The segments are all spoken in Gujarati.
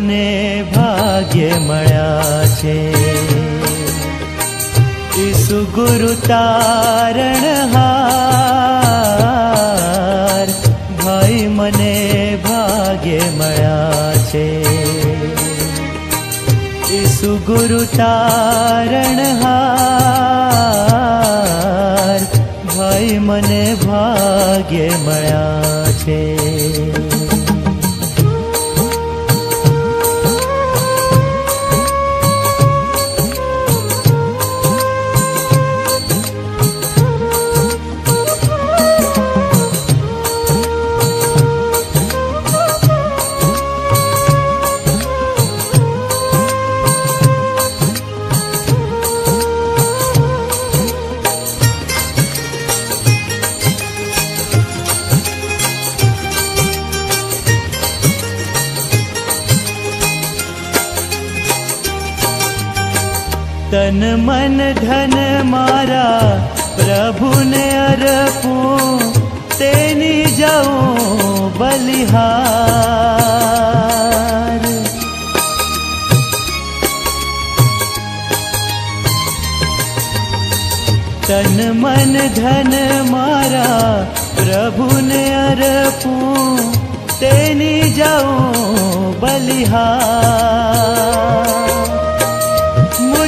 મને ભાગ્ય મળ્યા છે. ઈસુ ગુરુ તારણ હાર ભાઈ મને ભાગ્ય મળ્યા છે. ઈસુ ગુરુ તારણ હાર ભાઈ મને ભાગ્ય મળ્યા છે. તન મન ધન મારા પ્રભુને અર્પું તેની જાઉં બલિહાર તન મન ધન મારા પ્રભુને અર્પું તેની જાઉં બલિહાર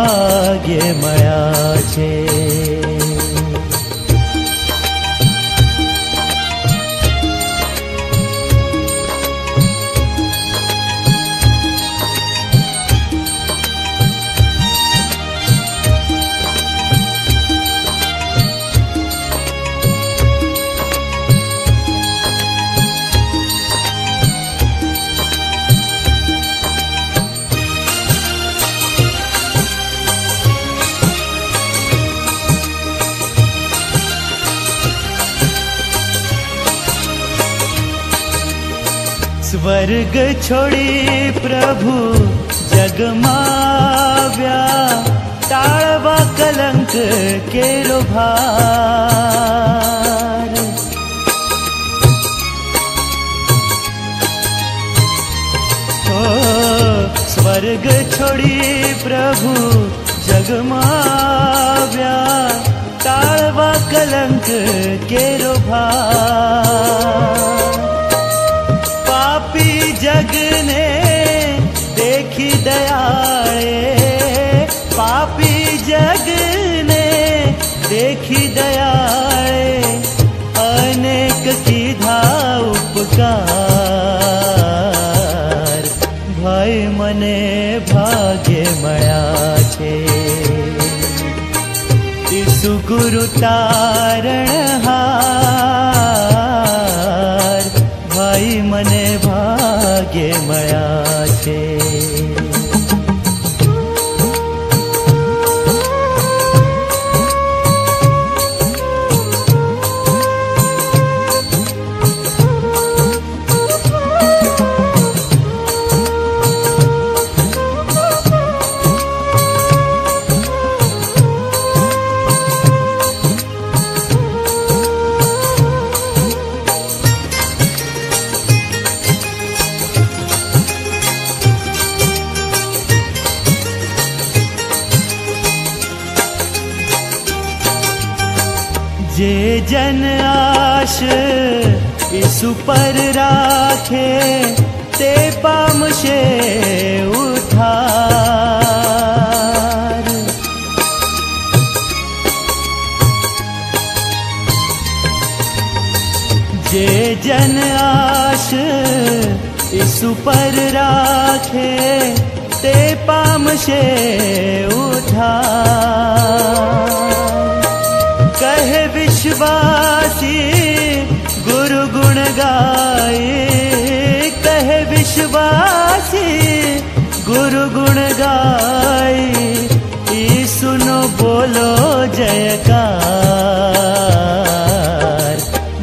મને ભાગ્ય મળ્યા છે. સ્વર્ગ છોડી પ્રભુ જગમાવ્યા. ટાળવા કલંક કેરો ભાર. સ્વર્ગ છોડી પ્રભુ જગમાવ્યા. ટાળવા કલંક કેરો ભાર. પાપી જગને દેખી દયાળે પાપી જગને દેખી દયાળે અનેક કીધા ઉપકાર ભાઈ મને ભાગ્ય મળ્યા છે ઈસુ ગુરુ તારણ હાર ભાઈ મને ભાગ્ય મળ્યા लगाई सुनो, बोलो, जयकार।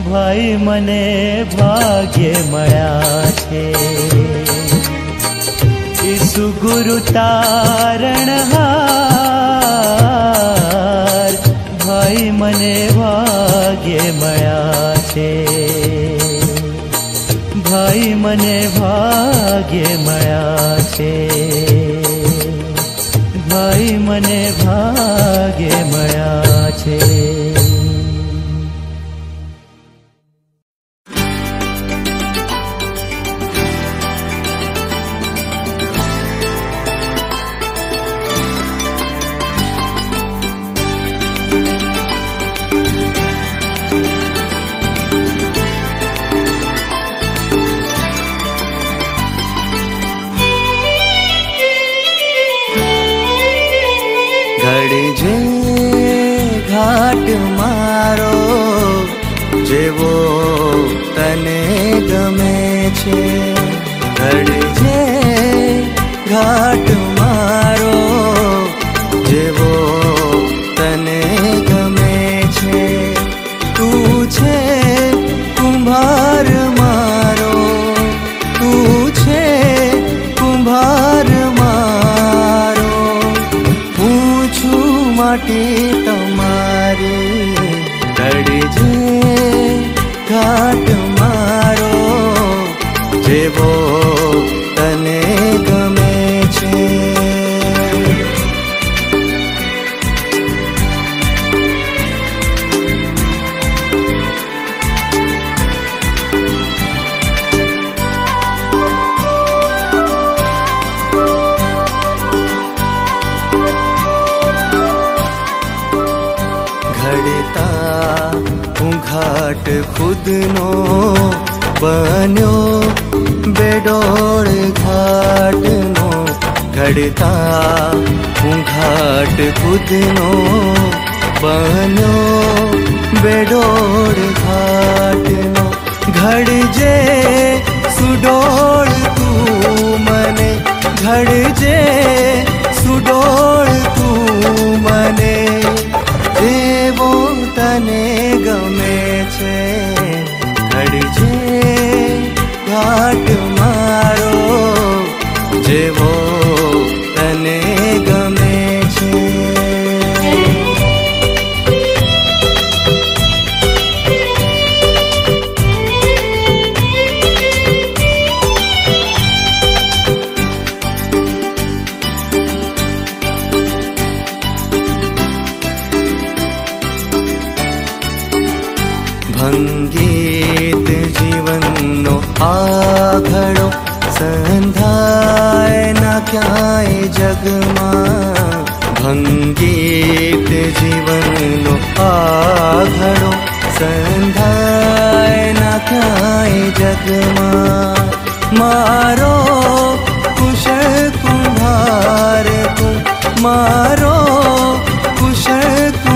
भाई मने भाग्य मया छे। ईसु गुरु तारण भाई मने भाग्य मया छे। भाई मने भाग्य मया छे। ભાઈ મને ભાગ્ય છે. ઘડજે ઘાટ ઘડતા હું ઘાટ ખુદનો બન્યો બેડોળ ઘાટનો ઘડજે સુડોળ તું મને ઘડજે संगीत जीवनो आघड़ो संधाय न क्याय जगमा। भंगीत जीवनो आघड़ो संधाय आो संधाना क्याय जगमारो कुशल तू मारो कुशल तू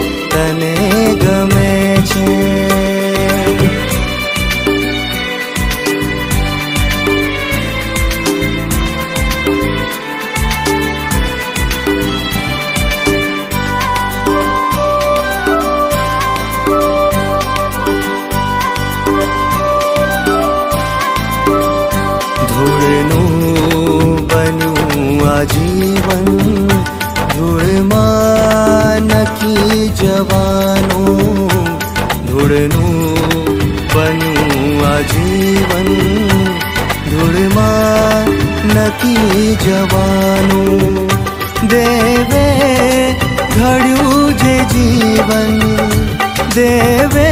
નક્કી જવાનું દેવે ઘડ્યું જે જીવન દેવે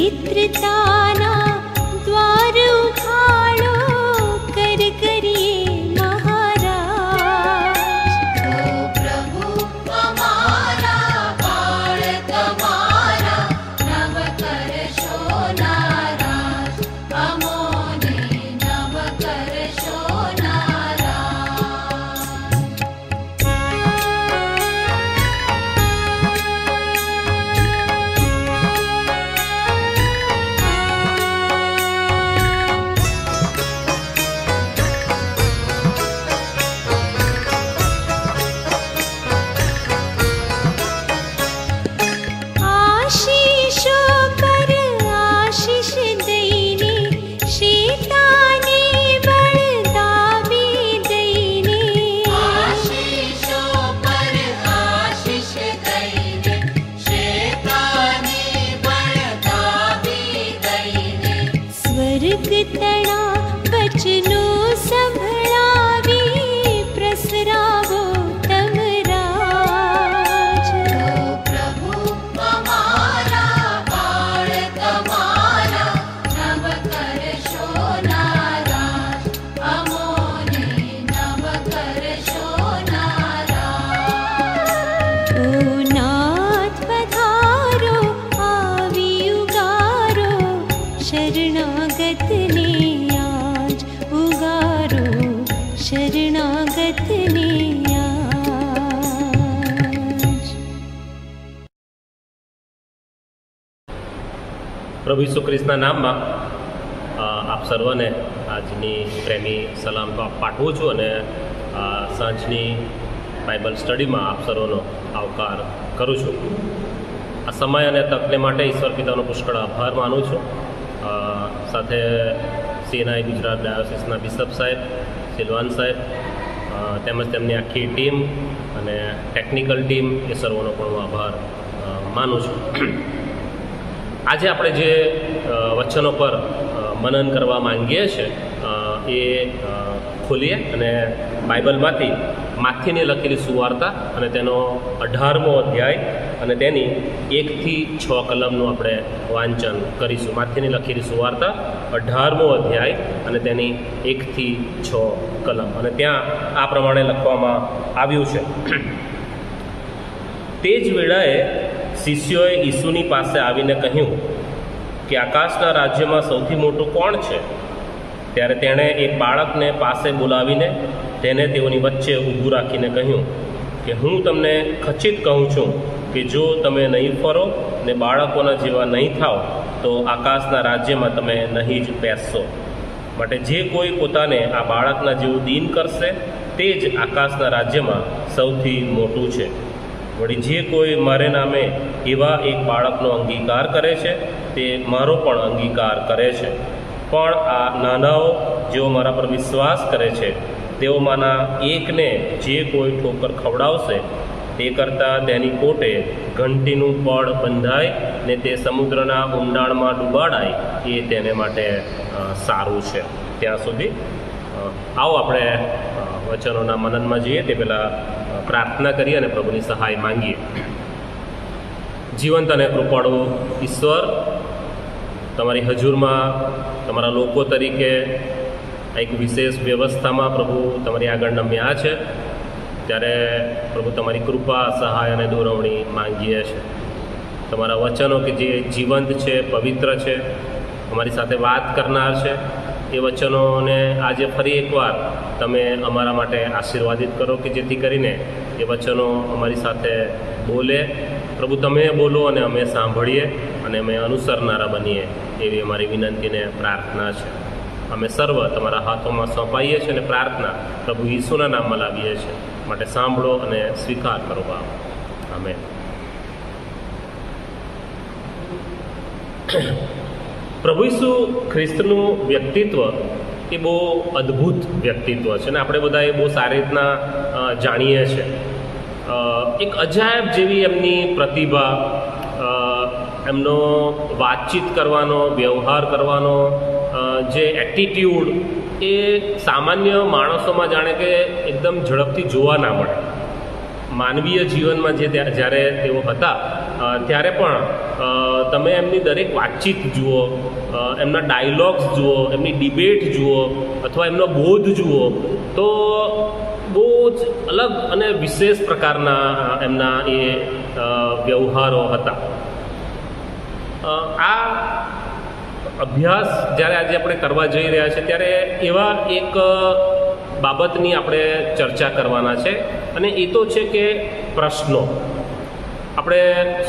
विचित्रता ખ્રિસ્તના નામમાં આપ સર્વને આજની પ્રેમી સલામ પાઠવું છું અને સાંજની બાઇબલ સ્ટડીમાં આપ સર્વનો આવકાર કરું છું. આ સમય અને તકને માટે ઈશ્વર પિતાનો પુષ્કળ આભાર માનું છું. સાથે સીએનઆઈ ગુજરાત ડાયોસિસના બિશપ સાહેબ, સિલવાન સાહેબ તેમજ તેમની આખી ટીમ અને ટેકનિકલ ટીમ, એ સર્વનો પણ હું આભાર માનું છું. આજે આપણે જે વચનો પર મનન કરવા માંગીએ છીએ એ ખોલીએ અને બાઇબલમાંથી માથીની લખેલી સુવાર્તા અને તેનો અઢારમો અધ્યાય અને તેની એકથી છ કલમનું આપણે વાંચન કરીશું. માથીની લખેલી સુવાર્તા, અઢારમો અધ્યાય અને તેની એકથી છ કલમ. અને ત્યાં આ પ્રમાણે લખવામાં આવ્યું છે. તે જ વેળાએ શિષ્યોએ ઈસુની પાસે આવીને કહ્યું કે આકાશના રાજ્યમાં સૌથી મોટું કોણ છે? ત્યારે તેણે એક બાળકને પાસે બોલાવીને તેને તેઓની વચ્ચે ઊભું રાખીને કહ્યું કે હું તમને ખચિત કહું છું કે જો તમે નહીં ફરો ને બાળકોના જેવા નહીં થાઓ, તો આકાશના રાજ્યમાં તમે નહીં જ બેસશો. માટે જે કોઈ પોતાને આ બાળકના જેવું દીન કરશે, તે જ આકાશના રાજ્યમાં સૌથી મોટું છે. વળી જે કોઈ મારે નામે એવા એક બાળકનો અંગીકાર કરે છે, તે મારો પણ અંગીકાર કરે છે. પણ આ નાનાઓ જેઓ મારા પર વિશ્વાસ કરે છે તેઓમાંના એકને જે કોઈ ઠોકર ખવડાવશે, તે કરતાં તેની કોટે ઘંટીનું પડ બંધાય ને તે સમુદ્રના ઊંડાણમાં ડૂબાડાય, એ તેને માટે સારું છે. ત્યાં સુધી આવો આપણે વચનોના મનનમાં જઈએ તે પહેલાં પ્રાર્થના કરીએ અને પ્રભુની સહાય માંગીએ. જીવંત અને કૃપાળુ ઈશ્વર, તમારી હજુરમાં તમારા લોકો તરીકે એક વિશેષ વ્યવસ્થામાં પ્રભુ તમારી આગળ નમ્યા છે, ત્યારે પ્રભુ તમારી કૃપા, સહાય અને દોરવણી માંગીએ છીએ તમારા વચનો કે જે જીવંત છે, પવિત્ર છે, અમારી સાથે વાત કરનાર છે એ વચનોને આજે ફરી એકવાર તમે અમારા માટે આશીર્વાદિત કરો કે જેથી કરીને એ વચનો અમારી સાથે બોલે. પ્રભુ, તમે બોલો અને અમે સાંભળીએ અને અમે અનુસરનારા બનીએ એવી અમારી વિનંતીને પ્રાર્થના છે. અમે સર્વ તમારા હાથોમાં સોંપાઈએ છીએ અને પ્રાર્થના પ્રભુ ઈસુના નામમાં લાવીએ છીએ. માટે સાંભળો અને સ્વીકાર કરો બાપ. આમેન. પ્રભુ ઈસુ ખ્રિસ્તનું વ્યક્તિત્વ એ બહુ અદ્ભુત વ્યક્તિત્વ છે અને આપણે બધા એ બહુ સારી રીતના જાણીએ છીએ. એક અજાયબ જેવી એમની પ્રતિભા એમનો વાતચીત કરવાનો, વ્યવહાર કરવાનો જે એટીટ્યૂડ એ સામાન્ય માણસોમાં જાણે કે એકદમ ઝડપથી જોવા ના મળે. માનવીય જીવનમાં જે જ્યારે તેઓ હતા ત્યારે પણ તમે એમની દરેક વાતચીત જુઓ એમના ડાયલોગ્સ જુઓ, એમની ડિબેટ જુઓ, અથવા એમનો બોધ જુઓ, તો બહુ જ અલગ અને વિશેષ પ્રકારના એમના એ વ્યવહારો હતા. આ અભ્યાસ જ્યારે આજે આપણે કરવા જઈ રહ્યા છે, ત્યારે એવા એક બાબતની આપણે ચર્ચા કરવાના છે, અને એ તો છે કે પ્રશ્નો. આપણે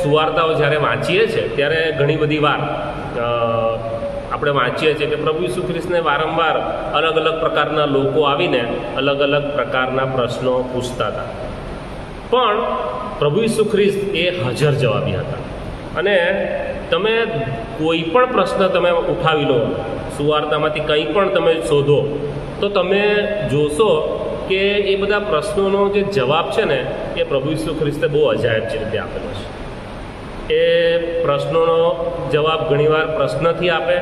સુવાર્તાઓ જ્યારે વાંચીએ છીએ, ત્યારે ઘણી બધી વાર આપણે વાંચીએ છીએ કે પ્રભુ ઈસુ ખ્રિસ્તને વારંવાર અલગ અલગ પ્રકારના લોકો આવીને અલગ અલગ પ્રકારના પ્રશ્નો પૂછતા હતા. પણ પ્રભુ ઈસુ ખ્રિસ્ત એ હાજર જવાબી હતા. અને તમે કોઈ પણ પ્રશ્ન તમે ઉઠાવી લો, સુવાર્તામાંથી કંઈ પણ તમે શોધો, તો તમે જોશો કે એ બધા પ્રશ્નોનો જે જવાબ છે ને, એ પ્રભુ ઈસુ ખ્રિસ્તે બહુ અજાયબ જે રીતે આપેલો છે. એ પ્રશ્નોનો જવાબ ઘણીવાર પ્રશ્નથી આપે,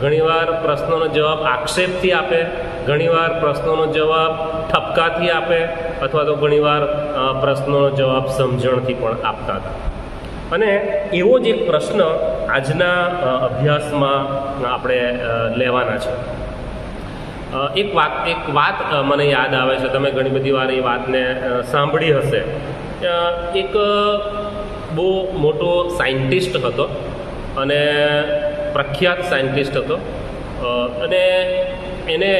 ઘણીવાર પ્રશ્નોનો જવાબ આક્ષેપથી આપે, ઘણીવાર પ્રશ્નોનો જવાબ ઠપકાથી આપે, અથવા તો ઘણીવાર પ્રશ્નોનો જવાબ સમજણથી પણ આપતા હતા. અને એવો જ એક પ્રશ્ન આજના અભ્યાસમાં આપણે લેવાના છે. એક વાત એક વાત મને યાદ આવે છે, તમે ઘણી બધી વાર એ વાતને સાંભળી હશે. એક બહુ મોટો સાયન્ટિસ્ટ હતો અને પ્રખ્યાત સાયન્ટિસ્ટ હતો. અને એને,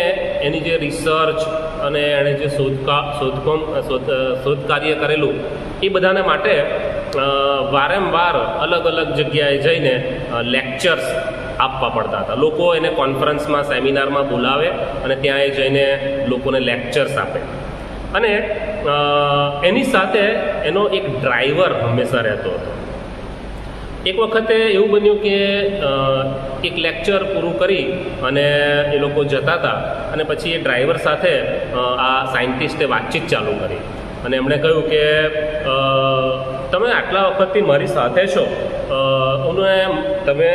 એની જે રિસર્ચ અને એણે જે શોધકા, શોધકોમ શોધ કાર્ય કરેલું, એ બધાને માટે વારંવાર અલગ અલગ જગ્યાએ જઈને લેક્ચર્સ આપવા પડતા હતા. લોકો એને કોન્ફરન્સમાં સેમિનારમાં બોલાવે અને ત્યાં એ જઈને લોકોને લેક્ચર્સ આપે. અને એની સાથે એનો એક ડ્રાઈવર હંમેશા રહેતો હતો. એક વખતે એવું બન્યું કે એક લેક્ચર પૂરું કરી અને એ લોકો જતા હતા અને પછી એ ડ્રાઈવર સાથે આ સાયન્ટિસ્ટે વાતચીત ચાલુ કરી. અને એમણે કહ્યું કે તમે આટલા વખતથી મારી સાથે છો. એમ તમે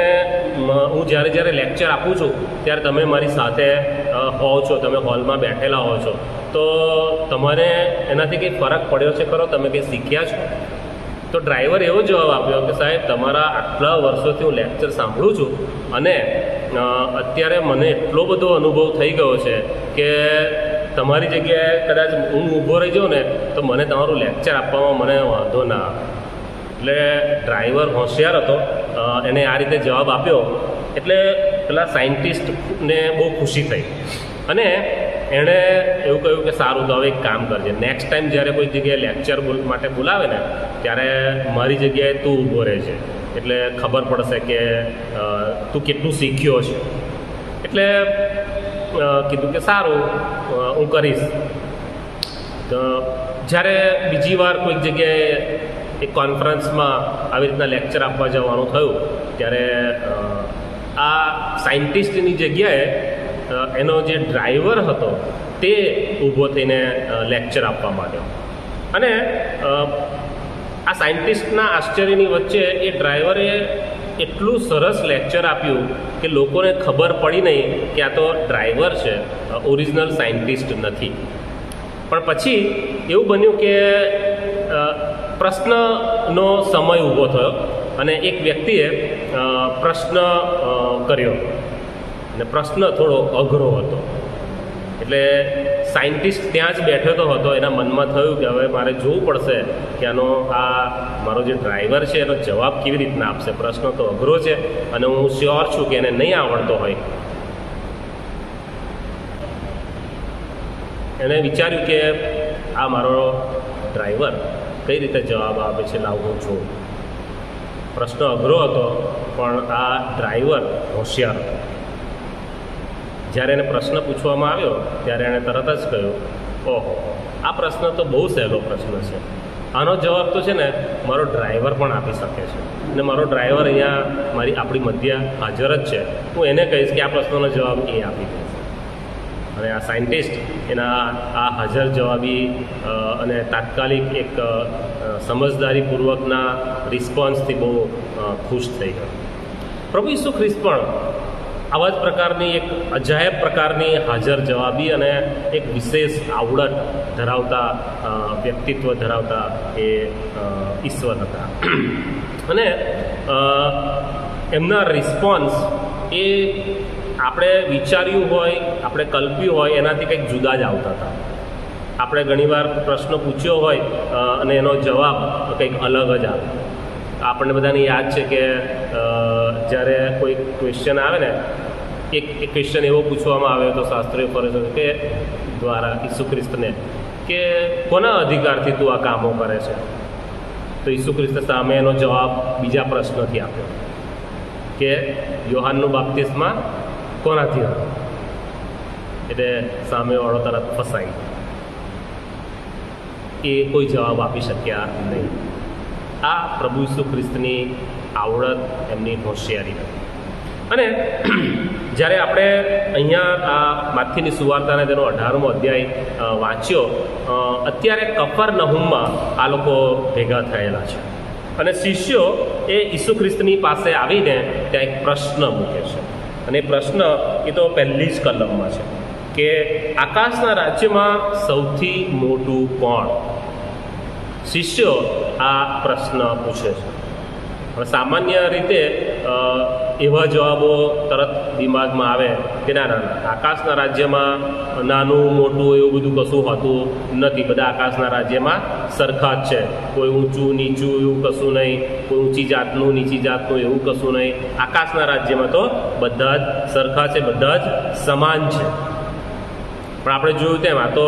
હું જ્યારે જ્યારે લેક્ચર આપું છું, ત્યારે તમે મારી સાથે હોવ છો, તમે હોલમાં બેઠેલા હો છો. તો તમારે એનાથી કંઈ ફરક પડ્યો છે ખરો? તમે કંઈ શીખ્યા છો? તો ડ્રાઈવર એવો જવાબ આપ્યો કે સાહેબ, તમારા આટલા વર્ષોથી હું લેક્ચર સાંભળું છું અને અત્યારે મને એટલો બધો અનુભવ થઈ ગયો છે કે તમારી જગ્યાએ કદાચ હું ઊભો રહી જાઉં ને, તો મને તમારું લેક્ચર આપવામાં મને વાંધો ના આવે. એટલે ડ્રાઈવર હોશિયાર હતો. એને આ રીતે જવાબ આપ્યો. એટલે પેલા સાયન્ટિસ્ટને બહુ ખુશી થઈ. અને એણે એવું કહ્યું કે સારું, તો હવે એક કામ કરજે. નેક્સ્ટ ટાઈમ જ્યારે કોઈ જગ્યાએ લેક્ચર માટે બોલાવે ને, ત્યારે મારી જગ્યાએ તું ઊભો રહેજે. એટલે ખબર પડશે કે તું કેટલું શીખ્યો છે. એટલે કીધું કે સારું હું કરીશ. તો જ્યારે બીજી વાર કોઈક જગ્યાએ એક કોન્ફરન્સમાં આવી રીતના લેક્ચર આપવા જવાનું થયું. ત્યારે આ સાયન્ટિસ્ટની જગ્યાએ એનો જે ડ્રાઈવર હતો, તે ઊભો થઈને લેક્ચર આપવા માંડ્યો. અને આ સાયન્ટિસ્ટના આશ્ચર્યની વચ્ચે એ ડ્રાઈવરે એટલું સરસ લેક્ચર આપ્યું કે લોકોને ખબર પડી નહીં કે આ તો ડ્રાઈવર છે ઓરિજિનલ સાયન્ટિસ્ટ નથી. પણ પછી એવું બન્યું કે પ્રશ્નનો સમય ઊભો થયો અને એક વ્યક્તિએ પ્રશ્ન કર્યો. અને પ્રશ્ન થોડો અઘરો હતો. એટલે સાયન્ટિસ્ટ ત્યાં જ બેઠેલો હતો, એના મનમાં થયું કે હવે મારે જોવું પડશે કે આનો આ મારો જે ડ્રાઈવર છે એનો જવાબ કેવી રીતના આપશે. પ્રશ્ન તો અઘરો છે અને હું શ્યોર છું કે એને નહીં આવડતો હોય. એણે વિચાર્યું કે આ મારો ડ્રાઈવર કઈ રીતે જવાબ આપે છે લાવ છું? પ્રશ્ન અઘરો હતો, પણ આ ડ્રાઈવર હોશિયાર હતો. જ્યારે એને પ્રશ્ન પૂછવામાં આવ્યો, ત્યારે એણે તરત જ કહ્યું, ઓહો, આ પ્રશ્ન તો બહુ સહેલો પ્રશ્ન છે. આનો જવાબ તો છે ને, મારો ડ્રાઈવર પણ આપી શકે છે. અને મારો ડ્રાઈવર અહીંયા મારી આપણી મધ્ય હાજર જ છે. હું એને કહીશ કે આ પ્રશ્નનો જવાબ એ આપી દેશે અને આ સાયન્ટિસ્ટ એના આ હાજર જવાબી અને તાત્કાલિક એક સમજદારીપૂર્વકના રિસ્પોન્સથી બહુ ખુશ થઈ ગયો. પ્રભુ ઈસુ ખ્રિસ્ત પણ આવા જ પ્રકારની એક અજાયબ પ્રકારની હાજર જવાબી અને એક વિશેષ આવડત ધરાવતા વ્યક્તિત્વ ધરાવતા એ ઈશ્વર હતા. અને એમના રિસ્પોન્સ એ આપણે વિચાર્યું હોય, આપણે કલ્પ્યું હોય, એનાથી કંઈક જુદા જ આવતા હતા. આપણે ઘણીવાર પ્રશ્ન પૂછ્યો હોય અને એનો જવાબ કંઈક અલગ જ આવે. આપણને બધાને યાદ છે કે જ્યારે કોઈ ક્વેશ્ચન આવે ને, એક ક્વેશ્ચન એવો પૂછવામાં આવ્યો હતો શાસ્ત્રીય ફરજ કે દ્વારા ઈસુ ખ્રિસ્તને કે કોના અધિકારથી તું આ કામો કરે છે? તો ઈસુ ખ્રિસ્ત સામે એનો જવાબ બીજા પ્રશ્નથી આપ્યો કે, યોહાનનું બાપ્તિસ્મા કોનાથી હતો એટલે સામેવાળો તરત ફસાઈ એ કોઈ જવાબ આપી શક્યા નહીં આ પ્રભુ ઈસુ ખ્રિસ્તની આવડત એમની હોશિયારી હતી અને જ્યારે આપણે અહીંયા આ માથીની સુવાર્તાને તેનો અઢારમો અધ્યાય વાંચ્યો અત્યારે કફર નહુમમાં આ લોકો ભેગા થયેલા છે અને શિષ્યો એ ઈસુ ખ્રિસ્તની પાસે આવીને ત્યાં એક પ્રશ્ન મૂકે છે અને પ્રશ્ન એ તો પહેલી જ કલમમાં છે કે આકાશના રાજ્યમાં સૌથી મોટું કોણ? શિષ્યો આ પ્રશ્ન પૂછે છે. સામાન્ય રીતે એવા જવાબો તરત દિમાગમાં આવે કે ના ના આકાશના રાજ્યમાં નાનું, મોટું એવું બધું કશું હોતું નથી. બધા આકાશના રાજ્યમાં સરખા જ છે. કોઈ ઊંચું, નીચું એવું કશું નહીં. કોઈ ઊંચી જાતનું, નીચી જાતનું એવું કશું નહીં. આકાશના રાજ્યમાં તો બધા જ સરખા છે, બધા જ સમાન છે. પણ આપણે જોયું તેમ આ તો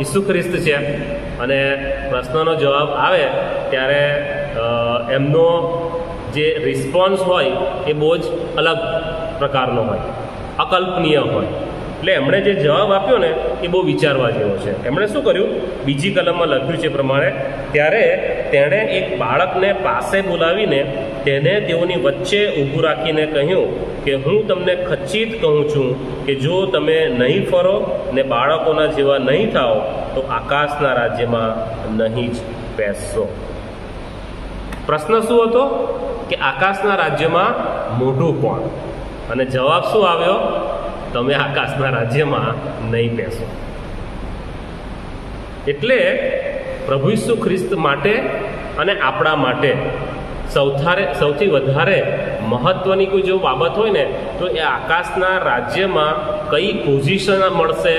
ઈસુ ખ્રિસ્ત છે. અને પ્રશ્નનો જવાબ આવે ત્યારે એમનો જે રિસ્પોન્સ હોય એ બહુ જ અલગ પ્રકારનો હોય, અકલ્પનીય હોય. એટલે એમણે જે જવાબ આપ્યો ને, એ બહુ વિચારવા જેવો છે. એમણે શું કર્યું? બીજી કલમમાં લખ્યું છે પ્રમાણે, ત્યારે તેણે એક બાળકને પાસે બોલાવીને તેને તેઓની વચ્ચે ઊભું રાખીને કહ્યું કે, હું તમને ખચિત કહું છું કે જો તમે નહીં ફરો ને બાળકોના જેવા નહીં થાઓ, તો આકાશના રાજ્યમાં નહીં જ બેસશો. પ્રશ્ન શું હતો? કે આકાશના રાજ્યમાં મોઢું કોણ? અને જવાબ શું આવ્યો? તમે આકાશના રાજ્યમાં નહીં બેસો. એટલે પ્રભુ ઈસુ ખ્રિસ્ત માટે અને આપણા માટે સૌથારે, સૌથી વધારે મહત્વની કોઈ જો બાબત હોય ને, તો એ આકાશના રાજ્યમાં કઈ પોઝિશન મળશે,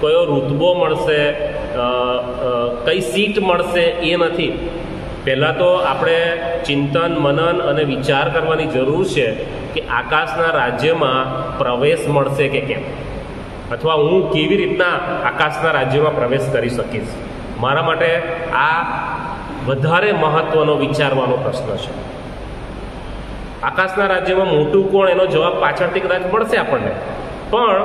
કયો ઋતબો મળશે કઈ સીટ મળશે એ નથી. પહેલાં તો આપણે ચિંતન, મનન અને વિચાર કરવાની જરૂર છે કે આકાશના રાજ્યમાં પ્રવેશ મળશે કે કેમ? અથવા હું કેવી રીતના આકાશના રાજ્યમાં પ્રવેશ કરી શકીશ? મારા માટે આ વધારે મહત્વનો વિચારવાનો પ્રશ્ન છે. આકાશના રાજ્યમાં મોટું કોણ એનો જવાબ પાછળથી કદાચ મળશે આપણને. પણ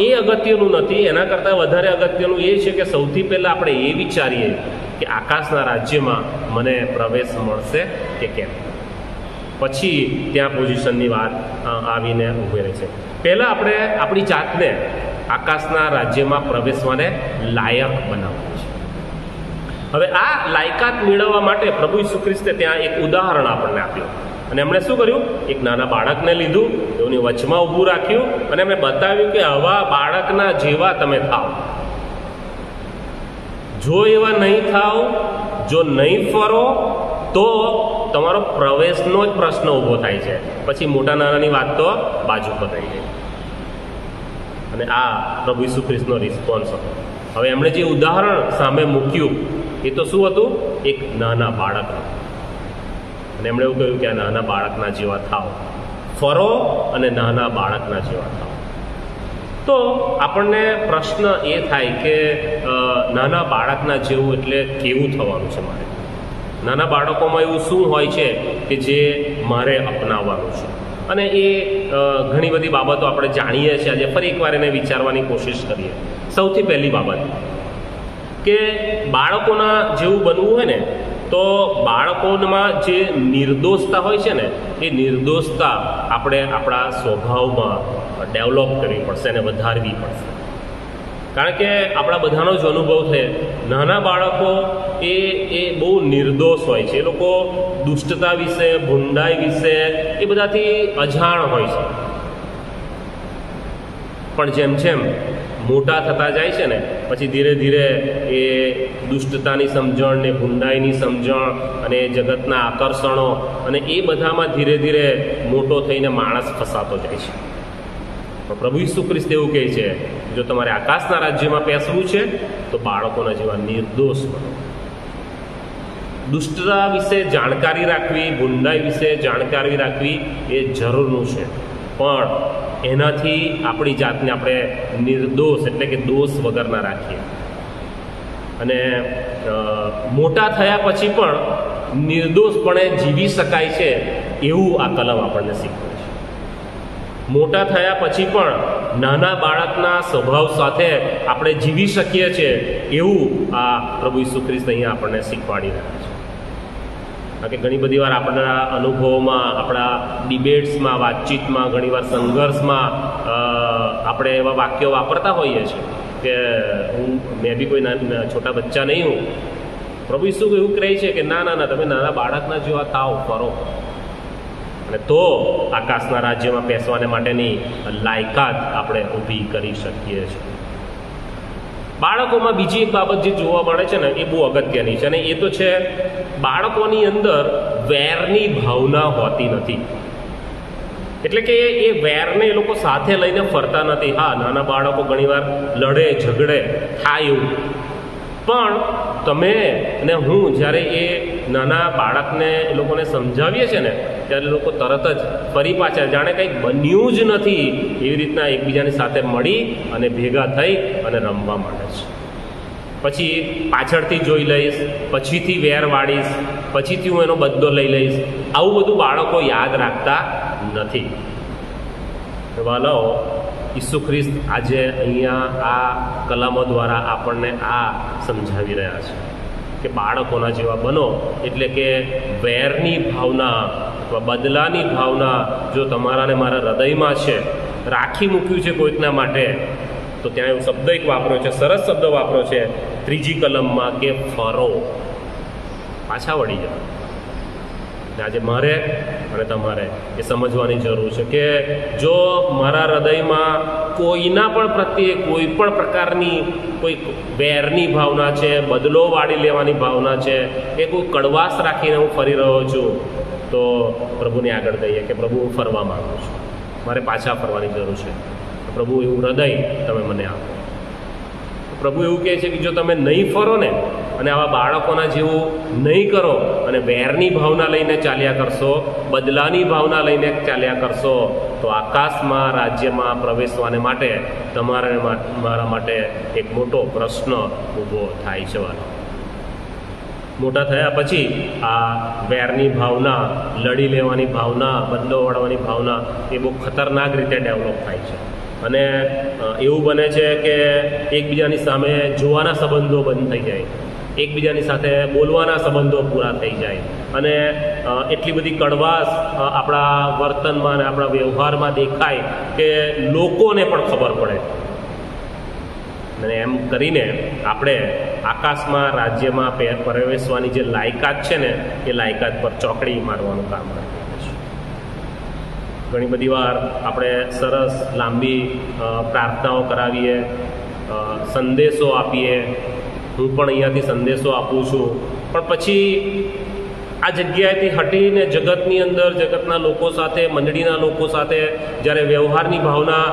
એ અગત્યનું નથી. એના કરતાં વધારે અગત્યનું એ છે કે સૌથી પહેલાં આપણે એ વિચારીએ કે આકાશના રાજ્યમાં મને પ્રવેશ મળશે કે કેમ? પછી ત્યાં પોઝિશનની વાત આવીને ઊભી રહે છે. પહેલાં આપણે આપણી જાતને આકાશના રાજ્યમાં પ્રવેશવાને લાયક બનાવવું છે. હવે આ લાયકાત મેળવવા માટે પ્રભુ ઈસુ ત્યાં એક ઉદાહરણ આપણને આપ્યું. અને એમણે શું કર્યું? એક નાના બાળકને લીધું, તેઓની વચમાં ઊભું રાખ્યું અને એમણે બતાવ્યું કે આવા બાળકના જેવા તમે થાવ જો એવા નહીં થાવ જો નહીં ફરો, તો તમારો પ્રવેશનો જ પ્રશ્ન ઊભો થાય છે. પછી મોટા નાનાની વાત તો બાજુ પર રહી ગઈ. અને આ પ્રભુ ઈસુ રિસ્પોન્સ હતો. હવે એમણે જે ઉદાહરણ સામે મૂક્યું, એ તો શું હતું? એક નાના બાળક અને એમણે એવું કહ્યું કે આ નાના બાળકના જેવા થાવ ફરો અને નાના બાળકના જેવા થાવ તો આપણને પ્રશ્ન એ થાય કે નાના બાળકના જેવું એટલે કેવું થવાનું છે મારે? નાના બાળકોમાં એવું શું હોય છે કે જે મારે અપનાવવાનું છે? અને એ ઘણી બધી બાબતો આપણે જાણીએ છીએ. આજે ફરી એકવાર એને વિચારવાની કોશિશ કરીએ. સૌથી પહેલી બાબત કે બાળકોના જેવું બનવું હોય ને તો બાળકોમાં જે નિર્દોષતા હોય છે ને, એ નિર્દોષતા આપણે આપણા સ્વભાવમાં ડેવલપ કરવી પડશે અને વધારવી પડશે. કારણ કે આપણા બધાનો જ અનુભવ છે, નાના બાળકો એ એ બહુ નિર્દોષ હોય છે. એ લોકો દુષ્ટતા વિશે, ભૂંડાઈ વિશે એ બધાથી અજાણ હોય છે. પણ જેમ જેમ મોટા થતા જાય છે ને, પછી ધીરે ધીરે એ દુષ્ટતાની સમજણ ને ભૂંડાઈની સમજણ અને જગતના આકર્ષણો અને એ બધામાં ધીરે ધીરે મોટો થઈને માણસ ફસાતો જાય છે. પણ પ્રભુ ઈસુ ખ્રિસ્ત એવું કહે છે, જો તમારે આકાશના રાજ્યમાં પેસવું છે, તો બાળકોના જેવા નિર્દોષ બનો. દુષ્ટતા વિશે જાણકારી રાખવી ભૂંડાઈ વિશે જાણકારી રાખવી એ જરૂરનું છે. પણ એનાથી આપણી જાતને આપણે નિર્દોષ એટલે કે દોષ વગરના રાખીએ. અને મોટા થયા પછી પણ નિર્દોષપણે જીવી શકાય છે એવું આ કલમ આપણને શીખવે છે. મોટા થયા પછી પણ નાના બાળકના સ્વભાવ સાથે આપણે જીવી શકીએ છીએ એવું આ પ્રભુ ઈસુ ખ્રિસ્ત અહીંયા આપણને શીખવાડી રહ્યા છે. કારણ કે ઘણી બધી વાર આપણા અનુભવોમાં, આપણા ડિબેટ્સમાં, વાતચીતમાં ઘણીવાર સંઘર્ષમાં આપણે એવા વાક્યો વાપરતા હોઈએ છીએ કે હું, મેં બી કોઈ છોટા બચ્ચા નહીં હું. પ્રભુ ઈસુ એવું કહે છે કે ના ના ના, તમે નાના બાળકના જેવા તાવ કરો અને તો આકાશના રાજ્યમાં બેસવાને માટેની લાયકાત આપણે ઊભી કરી શકીએ છીએ. બાળકોમાં બીજી એક બાબત જે જોવા મળે છે ને, એ બહુ અગત્યની છે. અને એ તો છે, બાળકોની અંદર વેરની ભાવના હોતી નથી. એટલે કે એ- વેરને એ લોકો સાથે લઈને ફરતા નથી. હા, નાના બાળકો ઘણીવાર લડે, ઝઘડે, થાય એવું. પણ તમે અને હું જ્યારે એ નાના બાળકને એ લોકોને સમજાવીએ છીએ ને, ત્યારે લોકો તરત જ ફરી પાછા જાણે કંઈક બન્યું જ નથી એવી રીતના એકબીજાની સાથે મળી અને ભેગા થઈ અને રમવા માંડે છે. પછી પાછળથી જોઈ લઈશ, પછીથી વેર વાળીશ, પછીથી હું એનો બદલો લઈ લઈશ. આવું બધું બાળકો યાદ રાખતા નથી. વાલાઓ ઈસુ ખ્રિસ્ત આજે અહીંયા આ કલામો દ્વારા આપણને આ સમજાવી રહ્યા છે કે બાળકોના જેવા બનો, એટલે કે વેરની ભાવના અથવા બદલાની ભાવના જો તમારા ને મારા હૃદયમાં છે, રાખી મૂક્યું છે કોઈકના માટે, તો ત્યાં એવો શબ્દ એક વાપર્યો છે, સરસ શબ્દ વાપર્યો છે, ત્રીજી કલમમાં કે ફરો. પાછા વળી જાઓ. આજે મારે અને તમારે એ સમજવાની જરૂર છે કે જો મારા હૃદયમાં કોઈના પણ પ્રત્યે કોઈ પણ પ્રકારની કોઈ વેરની ભાવના છે, બદલો વાળી લેવાની ભાવના છે, કે કોઈ કડવાશ રાખીને હું ફરી રહ્યો છું, તો પ્રભુને આગળ કહીએ કે પ્રભુ, હું ફરવા માગું છું. મારે પાછા ફરવાની જરૂર છે. પ્રભુ, એવું હૃદય તમે મને આપો. પ્રભુ એવું કહે છે કે જો તમે નહીં ફરો ને અને આવા બાળકોના જેવું નહીં કરો અને વેરની ભાવના લઈને ચાલ્યા કરશો, બદલાની ભાવના લઈને ચાલ્યા કરશો, તો આકાશમાં, રાજ્યમાં પ્રવેશવાને માટે તમારે મારા માટે એક મોટો પ્રશ્ન ઊભો થાય છે મોટા થયા પછી આ વેરની ભાવના, લડી લેવાની ભાવના બદલો વાળવાની ભાવના એ બહુ ખતરનાક રીતે ડેવલપ થાય છે. અને એવું બને છે કે એકબીજાની સામે જોવાના સંબંધો બંધ થઈ જાય. એકબીજાની સાથે બોલવાના સંબંધો પૂરા થઈ જાય. અને એટલી બધી કડવાશ આપણા વર્તનમાં અને આપણા વ્યવહારમાં દેખાય કે લોકોને પણ ખબર પડે. અને એમ કરીને આપણે આકાશમાં, રાજ્યમાં પ્રવેશવાની જે લાયકાત છે ને, એ લાયકાત પર ચોકડી મારવાનું કામ છીએ ઘણી બધી વાર આપણે સરસ લાંબી પ્રાર્થનાઓ કરાવીએ સંદેશો આપીએ. હું પણ અહીંયાથી સંદેશો આપું છું. પણ પછી આ જગ્યાએથી હટીને જગતની અંદર, જગતના લોકો સાથે, મંડળીના લોકો સાથે જ્યારે વ્યવહારની ભાવના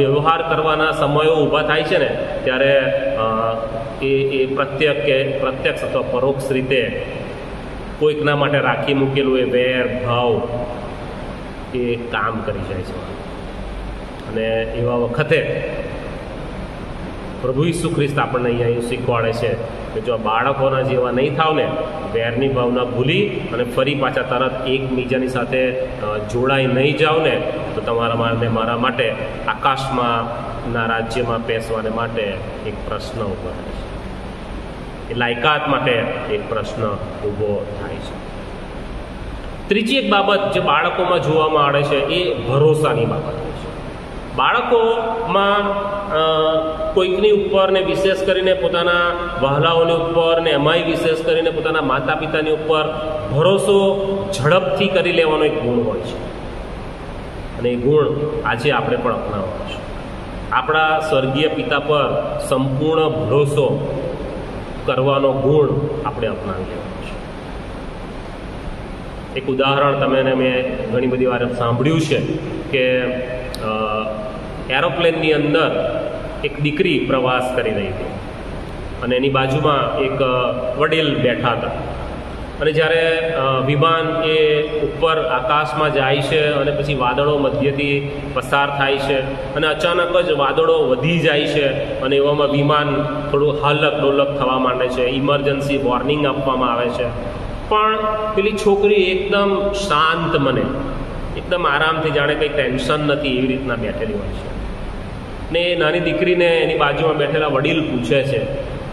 વ્યવહાર કરવાના સમયો ઊભા થાય છે ને, ત્યારે એ એ પ્રત્યક્ષ કે પ્રત્યક્ષ અથવા પરોક્ષ રીતે કોઈકના માટે રાખી મૂકેલું એ વેર ભાવ એ કામ કરી જાય છે. અને એવા વખતે પ્રભુ ઈસુ ખ્રિસ્ત આપણને અહીંયા એવું શીખવાડે છે કે જો બાળકોના જેવા નહીં થાવ ને, વેરની ભાવના ભૂલી અને ફરી પાછા તરત એકબીજાની સાથે જોડાઈ નહીં જાઓ ને, તો તમારા મારને મારા માટે આકાશમાં ના રાજ્યમાં પેસવાને માટે એક પ્રશ્ન ઊભો થાય છે. એ લાયકાત માટે એક પ્રશ્ન ઊભો થાય છે. ત્રીજી એક બાબત જે બાળકોમાં જોવામાં આવે છે એ ભરોસાની બાબત હોય છે. બાળકોમાં કોઈકની ઉપર ને વિશેષ કરીને પોતાના વહાલાઓની ઉપર ને એમાંય વિશેષ કરીને પોતાના માતા પિતાની ઉપર ભરોસો ઝડપથી કરી લેવાનો એક ગુણ હોય છે. અને એ ગુણ આજે આપણે પણ અપનાવવાનો છે. આપણા સ્વર્ગીય પિતા પર સંપૂર્ણ ભરોસો કરવાનો ગુણ આપણે અપનાવી લેવાનો એક ઉદાહરણ તમે મેં ઘણી બધી વાર સાંભળ્યું છે કે એરોપ્લેનની અંદર એક દીકરી પ્રવાસ કરી રહી હતી. અને એની બાજુમાં એક વડીલ બેઠા હતા. અને જ્યારે વિમાન એ ઉપર આકાશમાં જાય છે અને પછી વાદળો મધ્યથી પસાર થાય છે અને અચાનક જ વાદળો વધી જાય છે અને એવામાં વિમાન થોડું હાલક ડોલક થવા માંડે છે, ઇમરજન્સી વોર્નિંગ આપવામાં આવે છે પણ પેલી છોકરી એકદમ શાંત મને. એકદમ આરામથી જાણે કંઈ ટેન્શન નથી એવી રીતના બેઠેલી હોય છે. ને એ નાની દીકરીને એની બાજુમાં બેઠેલા વડીલ પૂછે છે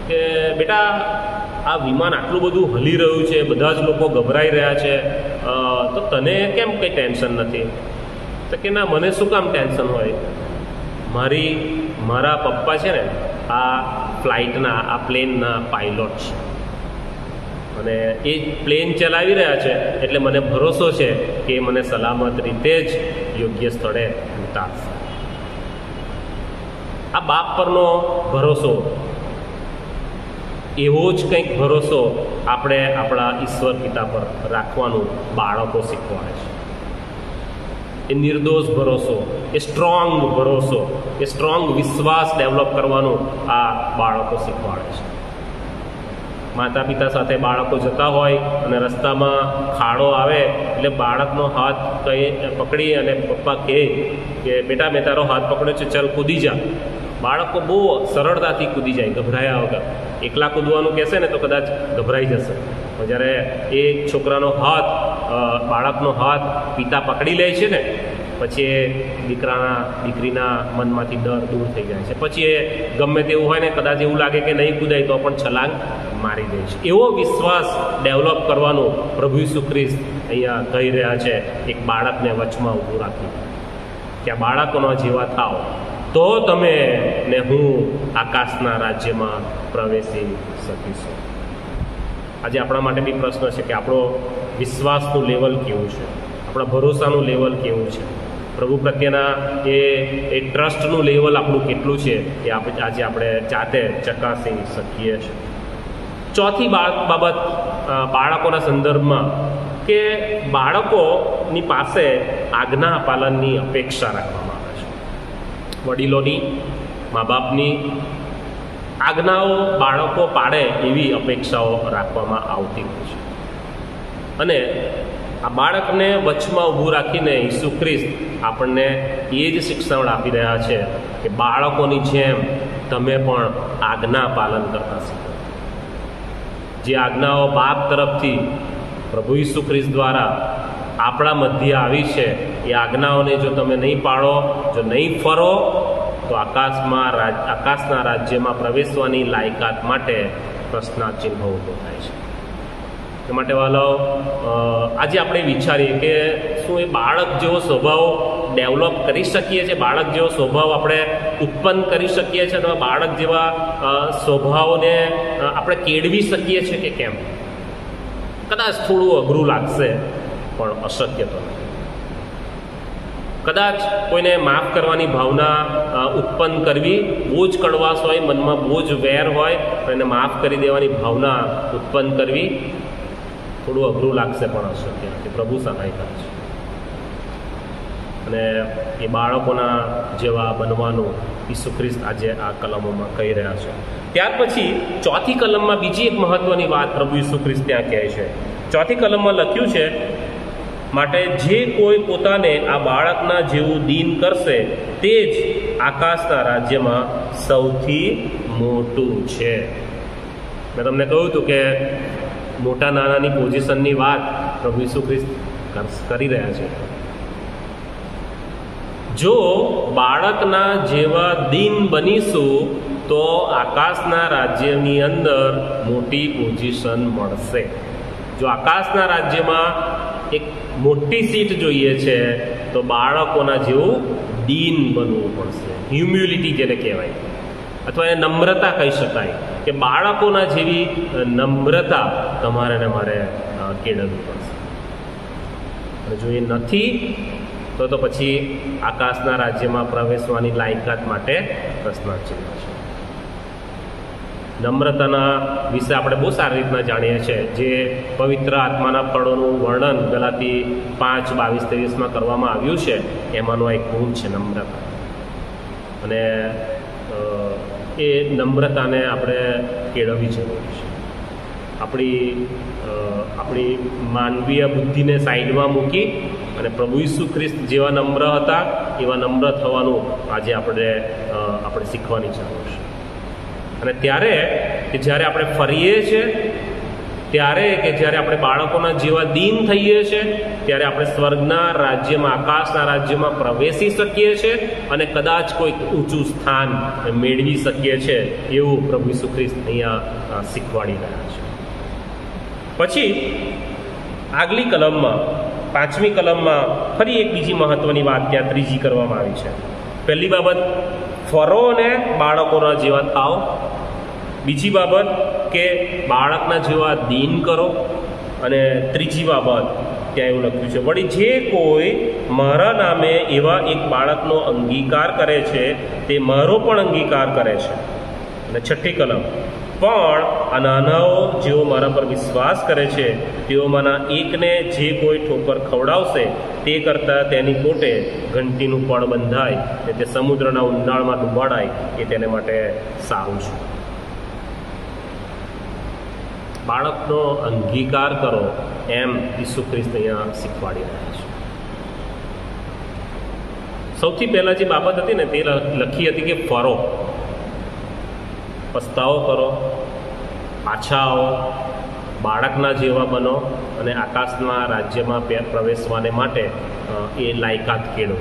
કે, બેટા, આ વિમાન આટલું બધું હલી રહ્યું છે, બધા જ લોકો ગભરાઈ રહ્યા છે. તો તને કેમ કંઈ ટેન્શન નથી? તો કે, ના, મને શું કામ ટેન્શન હોય? મારી, મારા પપ્પા છે ને, આ ફ્લાઇટના, આ પ્લેનના પાયલોટ છે. અને એ પ્લેન ચલાવી રહ્યા છે એટલે મને ભરોસો છે કે મને સલામત રીતે જ યોગ્ય સ્થળે ઉતારશે. આ બાપ પરનો ભરોસો, એવો જ કંઈક ભરોસો આપણે આપણા ઈશ્વર પિતા પર રાખવાનું બાળકો શીખવાડે છે. એ નિર્દોષ ભરોસો, એ સ્ટ્રોંગ ભરોસો, એ સ્ટ્રોંગ વિશ્વાસ ડેવલપ કરવાનું આ બાળકો શીખવાડે છે. માતા પિતા સાથે બાળકો જતા હોય અને રસ્તામાં ખાડો આવે એટલે બાળકનો હાથ કંઈ પકડી અને પપ્પા કહે કે, બેટા, મેં તારો હાથ પકડ્યો છે, ચાલ કૂદી જા. બાળકો બહુ સરળતાથી કૂદી જાય, ગભરાયા વગર. એકલા કૂદવાનું કહેશે ને તો કદાચ ગભરાઈ જશે. જ્યારે એ છોકરાનો હાથ બાળકનો હાથ પિતા પકડી લે છે ને પછી એ દીકરાના, દીકરીના મનમાંથી ડર દૂર થઈ જાય છે. પછી એ ગમે તેવું હોય ને, કદાચ એવું લાગે કે નહીં કૂદાય, તો પણ છલાંગ મારી દે છે. એવો વિશ્વાસ ડેવલપ કરવાનો પ્રભુ ઈસુ ખ્રિસ્ત અહીંયા કહી રહ્યા છે, એક બાળકને વચમાં ઊભું રાખી. કે આ બાળકોના જેવા થાવ તો તમે ને હું આકાશના રાજ્યમાં પ્રવેશી શકીશું. આજે આપણા માટે બી પ્રશ્ન છે કે આપણો વિશ્વાસનું લેવલ કેવું છે? આપણા ભરોસાનું લેવલ કેવું છે? પ્રભુ પ્રત્યેના એ એ ટ્રસ્ટનું લેવલ આપણું કેટલું છે એ આપણે આજે આપણે જાતે ચકાસી શકીએ છીએ ચોથી બાબત બાળકોના સંદર્ભમાં કે બાળકોની પાસે આજ્ઞા પાલનની અપેક્ષા રાખવામાં આવે છે. વડીલોની મા બાપની આજ્ઞાઓ બાળકો પાડે એવી અપેક્ષાઓ રાખવામાં આવતી હોય છે. અને આ બાળકને વચમાં ઊભું રાખીને ઈસુ ખ્રિસ્ત આપણને એ જ શિક્ષણ આપી રહ્યા છે કે બાળકોની જેમ તમે પણ આજ્ઞા પાલન કરતા શીખો. જે આજ્ઞાઓ બાપ તરફથી પ્રભુ ઈસુ ખ્રિસ્ત દ્વારા આપણા મધ્ય આવી છે, એ આજ્ઞાઓને જો તમે નહીં પાળો, જો નહીં ફરો, તો આકાશમાં આકાશના રાજ્યમાં પ્રવેશવાની લાયકાત માટે પ્રશ્નાચિહ્ન ઊભો થાય છે. એ માટે વાલો આજે આપણે વિચારીએ કે શું એ બાળક જેવો સ્વભાવ ડેવલપ કરી શકીએ છીએ બાળક જેવો સ્વભાવ આપણે ઉત્પન્ન કરી શકીએ છીએ અથવા બાળક જેવા સ્વભાવને આપણે કેળવી શકીએ છીએ કે કેમ? કદાચ થોડું અઘરું લાગશે, પણ અશક્ય તો કદાચ કોઈને માફ કરવાની ભાવના ઉત્પન્ન કરવી બહુ કડવાશ હોય, મનમાં બહુ વેર હોય એને માફ કરી દેવાની ભાવના ઉત્પન્ન કરવી થોડું અઘરું લાગશે પણ અશક્ય નથી પ્રભુ સહાયતા છે. અને એ બાળકોના જેવા બનવાનું ઈસુ ખ્રિસ્ત આજે આ કલમોમાં કહી રહ્યા છે. ત્યાર પછી ચોથી કલમમાં બીજી એક મહત્વની વાત પ્રભુ ઈસુ ખ્રિસ્ત ત્યાં કહે છે. ચોથી કલમમાં લખ્યું છે, માટે જે કોઈ પોતાને આ બાળકના જેવું દીન કરશે, તે જ આકાશના રાજ્યમાં સૌથી મોટું છે. મેં તમને કહ્યું હતું કે મોટા નાનાની પોઝિશનની વાત પ્રભુ ઈસુ ખ્રિસ્ત કરી રહ્યા છે. જો બાળકના જેવા દિન બનીશું, તો આકાશના રાજ્યની અંદર મોટી પોઝિશન મળશે. જો આકાશના રાજ્યમાં એક મોટી સીટ જોઈએ છે, તો બાળકોના જેવું દિન બનવું પડશે. હ્યુમ્યુલિટી જેને કહેવાય. અથવા એને નમ્રતા કહી શકાય કે બાળકોના જેવી નમ્રતા તમારે ને મારે કેળવવી પડશે. જો એ નથી, તો તો પછી આકાશના રાજ્યમાં પ્રવેશવાની લાયકાત માટે પ્રશ્નાચિહ્ન છે. નમ્રતાના વિશે આપણે બહુ સારી રીતના જાણીએ છીએ. જે પવિત્ર આત્માના ફળોનું વર્ણન ગલાતી પાંચ બાવીસ ત્રેવીસમાં કરવામાં આવ્યું છે, એમાંનો એક ગુણ છે નમ્રતા. અને એ નમ્રતાને આપણે કેળવવી જરૂરી છે. આપણી આપણી માનવીય બુદ્ધિને સાઈડમાં મૂકી અને પ્રભુ ઈસુ ખ્રિસ્ત જેવા નમ્ર હતા, એવા નમ્ર થવાનું આજે આપણે આપણે શીખવાની જરૂર છે. અને ત્યારે કે જ્યારે આપણે ફરીએ છીએ ત્યારે કે જ્યારે આપણે બાળકોના જેવા દીન થઈએ છીએ ત્યારે આપણે સ્વર્ગના રાજ્યમાં, આકાશના રાજ્યમાં પ્રવેશી શકીએ છીએ અને કદાચ કોઈક ઊંચું સ્થાન મેળવી શકીએ છીએ એવું પ્રભુ ઈસુ અહીંયા શીખવાડી રહ્યા છે. પછી આગલી કલમમાં, પાંચમી કલમમાં ફરી એક બીજી મહત્વની વાત ત્યાં ત્રીજી કરવામાં આવી છે. પહેલી બાબત ફરો અને બાળકોના જેવા થાવ બીજી બાબત કે બાળકના જેવા દીન કરો અને ત્રીજી બાબત ત્યાં એવું લખ્યું છે. વળી જે કોઈ મારા નામે એવા એક બાળકનો અંગીકાર કરે છે, તે મારો પણ અંગીકાર કરે છે. અને છઠ્ઠી કલમ. પણ આ નાનાઓ જેઓ મારા પર વિશ્વાસ કરે છે તેઓમાંના એકને જે કોઈ ઠોકર ખવડાવશે, તે કરતાં તેની કોટે ઘંટીનું પળ બંધાય ને તે સમુદ્રના ઉંડાણમાં ડૂબાડાય, એ તેને માટે સારું છે. બાળકનો અંગીકાર કરો એમ ઈસુ ખ્રિસ્ત અહીંયા શીખવાડી રહ્યા છે. સૌથી પહેલાં જે બાબત હતી ને તે લખી હતી કે ફરો. પસ્તાવો કરો, પાછા આવો, બાળકના જેવા બનો અને આકાશના રાજ્યમાં પ્રવેશવાને માટે એ લાયકાત કેળવો.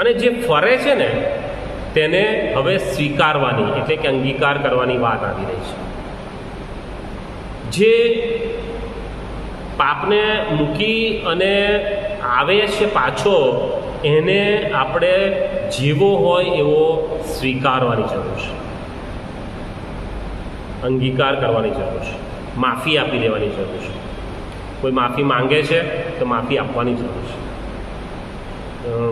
અને જે ફરે છે ને, તેને હવે સ્વીકારવાની, એટલે કે અંગીકાર કરવાની વાત આવી રહી છે. જે પાપને મૂકી અને આવે છે પાછો, એને આપણે જીવો હોય એવો સ્વીકારવાની જરૂર છે. અંગીકાર કરવાની જરૂર છે. માફી આપી દેવાની જરૂર છે. કોઈ માફી માંગે છે તો માફી આપવાની જરૂર છે.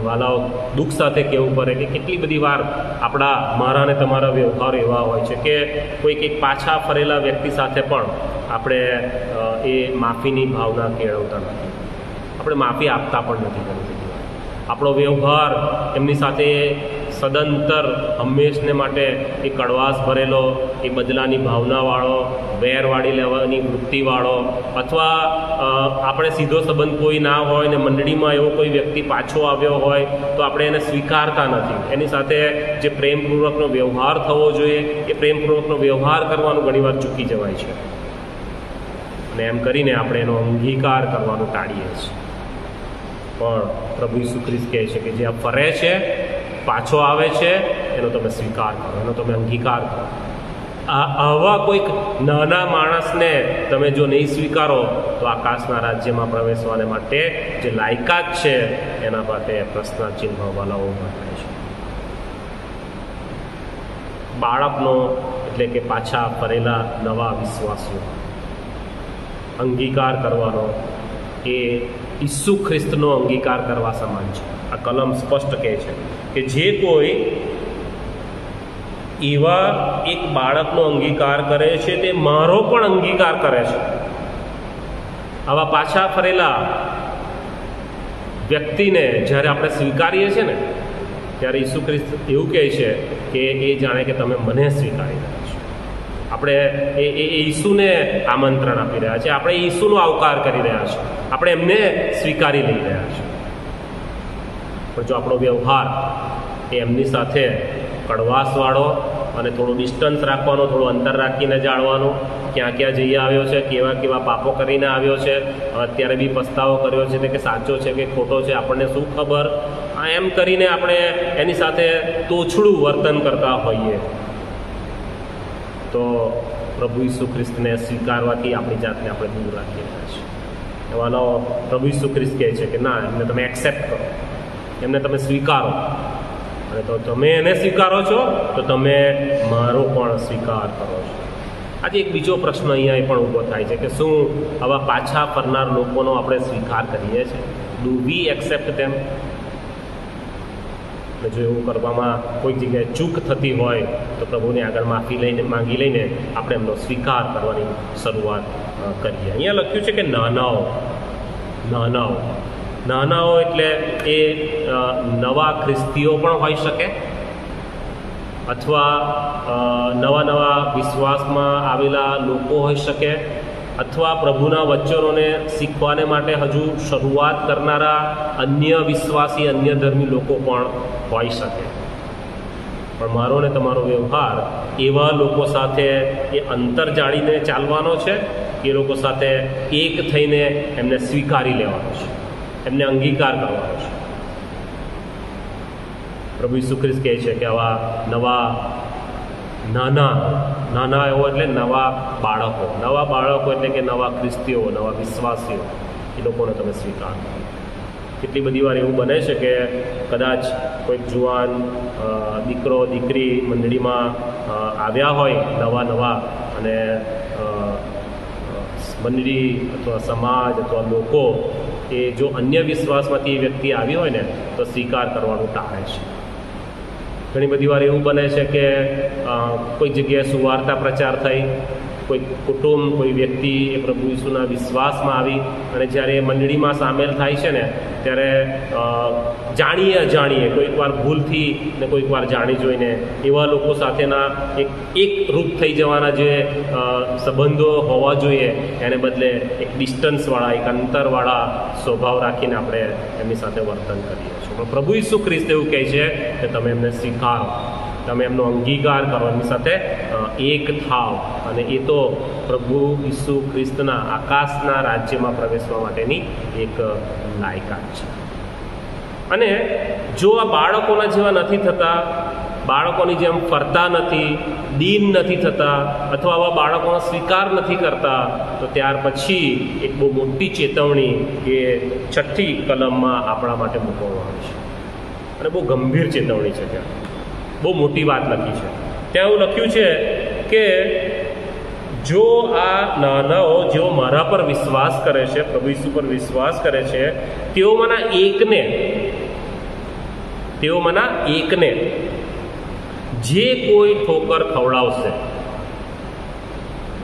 વાલાઓ દુઃખ સાથે કહેવું પડે કે કેટલી બધી વાર આપણા મારા અને તમારા વ્યવહાર એવા હોય છે કે કોઈક એક પાછા ફરેલા વ્યક્તિ સાથે પણ આપણે એ માફીની ભાવના કેળવતા નથી. આપણે માફી આપતા પણ નથી ઘણી આપણો વ્યવહાર એમની સાથે સદંતર હંમેશને માટે એ કડવાશ ભરેલો, એ બદલાની ભાવનાવાળો વેર વાળી લેવાની વૃત્તિવાળો અથવા આપણે સીધો સંબંધ કોઈ ના હોય ને મંડળીમાં એવો કોઈ વ્યક્તિ પાછો આવ્યો હોય તો આપણે એને સ્વીકારતા નથી. એની સાથે જે પ્રેમપૂર્વકનો વ્યવહાર થવો જોઈએ, એ પ્રેમપૂર્વકનો વ્યવહાર કરવાનું ઘણીવાર ચૂકી જવાય છે. અને એમ કરીને આપણે એનો અંગીકાર કરવાનું ટાળીએ છીએ. પણ પ્રભુ ઈસુ ખ્રિસ્ત કહે છે કે જે આ ફરે છે પાછો આવે છે, એનો તમે સ્વીકાર કરો, એનો તમે અંગીકાર કરો. આવા કોઈક નાના માણસને તમે જો નહીં સ્વીકારો, તો આકાશના રાજ્યમાં પ્રવેશવાને માટે જે લાયકાત છે, એના માટે પ્રશ્ન ચિહ્ન ઊભા છે. બાળકનો એટલે કે પાછા ફરેલા નવા વિશ્વાસીઓ. અંગીકાર કરવાનો એ ઈસુ ખ્રિસ્તનો અંગીકાર કરવા સમાન છે. આ કલમ સ્પષ્ટ કહે છે કે જે કોઈ એવા એક બાળકનો અંગીકાર કરે છે, તે મારો પણ અંગીકાર કરે છે. આવા પાછા ફરેલા વ્યક્તિને જ્યારે આપણે સ્વીકારીએ છીએ ને, ત્યારે ઈસુ ખ્રિસ્ત એવું કહે છે કે એ જાણે કે તમે મને સ્વીકારી રહ્યા છો. આપણે એ એ ઈસુને આમંત્રણ આપી રહ્યા છે આપણે ઈસુનો આવકાર કરી રહ્યા છીએ. આપણે એમને સ્વીકારી લઈ રહ્યા છીએ. પણ જો આપણો વ્યવહાર એ એમની સાથે કડવાશવાળો અને થોડું ડિસ્ટન્સ રાખવાનો, થોડું અંતર રાખીને જાળવાનું ક્યાં ક્યાં જઈ આવ્યો છે, કેવા કેવા પાપો કરીને આવ્યો છે, અત્યારે બી પસ્તાવો કર્યો છે કે સાચો છે કે ખોટો છે, આપણને શું ખબર? આ એમ કરીને આપણે એની સાથે તોછડું વર્તન કરતા હોઈએ. તો પ્રભુ ઈસુ ખ્રિસ્તને સ્વીકારવાથી આપણી જાતને આપણે દૂર રાખીએ છીએ. એવાનો પ્રભુ ઈસુ ખ્રિસ્ત કહે છે કે ના, એમને તમે એક્સેપ્ટ કરો. એમને તમે સ્વીકારો. અને તો તમે એને સ્વીકારો છો, તો તમે મારો પણ સ્વીકાર કરો છો. આજે એક બીજો પ્રશ્ન અહીંયા પણ ઊભો થાય છે કે શું આવા પાછા ફરનાર લોકોનો આપણે સ્વીકાર કરીએ છીએ? ડુ વી એક્સેપ્ટ તેમ જો એવું કરવામાં કોઈ જગ્યાએ ચૂક થતી હોય, તો પ્રભુને આગળ માફી લઈને, માંગી લઈને આપણે એમનો સ્વીકાર કરવાની શરૂઆત કરીએ. અહીંયા લખ્યું છે કે નાનાઓ નાનાઓ. નાનાઓ એટલે એ નવા ખ્રિસ્તીઓ પણ હોઈ શકે. અથવા નવા નવા વિશ્વાસમાં આવેલા લોકો હોઈ શકે. અથવા પ્રભુના વચનોને શીખવાને માટે હજુ શરૂઆત કરનારા અન્ય વિશ્વાસી, અન્ય ધર્મી લોકો પણ હોઈ શકે. પણ મારો ને તમારો વ્યવહાર એવા લોકો સાથે એ અંતર જાળીને ચાલવાનો છે એ લોકો સાથે એક થઈને એમને સ્વીકારી લેવાનો છે. એમને અંગીકાર કરવાનો છે. પ્રભુ ઈસુ કહે છે કે આવા નવા નાના નાના એવો એટલે નવા બાળકો. નવા બાળકો એટલે કે નવા ખ્રિસ્તીઓ, નવા વિશ્વાસીઓ. એ લોકોને તમે સ્વીકાર. કરો કેટલી બધી વાર એવું બને છે કે કદાચ કોઈક જુવાન દીકરો, દીકરી મંડળીમાં આવ્યા હોય નવા નવા અને મંડળી અથવા સમાજ અથવા લોકો એ જો અન્ય વિશ્વાસમાંથી એ વ્યક્તિ આવી હોય ને, તો સ્વીકાર કરવાનું ટાળે છે. ઘણી બધી વાર એવું બને છે કે કોઈ જગ્યાએ સુવાર્તા પ્રચાર થઈ કોઈ કુટુંબ, કોઈ વ્યક્તિ એ પ્રભુ ઈસુના વિશ્વાસમાં આવી અને જ્યારે એ મંડળીમાં સામેલ થાય છે ને, ત્યારે જાણીએ અજાણીએ કોઈક વાર ભૂલથી ને કોઈક વાર જાણી જોઈને, એવા લોકો સાથેના એક એક રૂપ થઈ જવાના જે સંબંધો હોવા જોઈએ, એને બદલે એક ડિસ્ટન્સવાળા, એક અંતરવાળા સ્વભાવ રાખીને આપણે એમની સાથે વર્તન કરીએ છીએ. પણ પ્રભુ ઈસુ ખ્રિસ્ત એવું કહે છે કે તમે એમને સ્વીકારો તમે એમનો અંગીકાર કરો એમની સાથે એક થાવ. અને એ તો પ્રભુ ઈસુ ખ્રિસ્તના આકાશના રાજ્યમાં પ્રવેશવા માટેની એક લાયકાત છે. અને જો આ બાળકોના જેવા નથી થતા, બાળકોની જેમ ફરતા નથી, દીન નથી થતા, અથવા આવા બાળકોનો સ્વીકાર નથી કરતા, તો ત્યાર પછી એક બહુ મોટી ચેતવણી એ છઠ્ઠી કલમમાં આપણા માટે મૂકવામાં આવી છે. અને બહુ ગંભીર ચેતવણી છે ત્યાં. બહુ મોટી વાત લખી છે. ત્યાં એવું લખ્યું છે કે જો આ નાનાઓ જેઓ મારા પર વિશ્વાસ કરે છે, પ્રભુ ઈસુ પર વિશ્વાસ કરે છે તેઓમાંના એકને તેઓમાંના એકને જે કોઈ ઠોકર ખવડાવશે.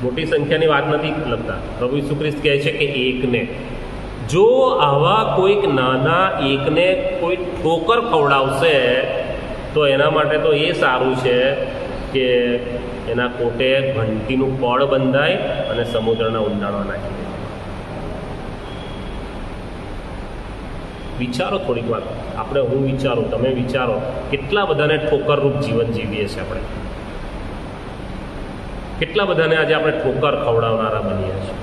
મોટી સંખ્યાની વાત નથી લખતા. પ્રભુ ઈસુ કહે છે કે એકને. જો આવા કોઈક નાના એકને કોઈ ઠોકર ખવડાવશે તો એના માટે તો એ સારું છે કે એના કોટે ઘંટીનું પળ બંધાય અને સમુદ્રના ઊંડાણમાં નાખી વિચારો થોડીક વાર. આપણે હું વિચારું, તમે વિચારો, કેટલા બધાને ઠોકરરૂપ જીવન જીવીએ છીએ આપણે? કેટલા બધાને આજે આપણે ઠોકર ખવડાવનારા બનીએ છીએ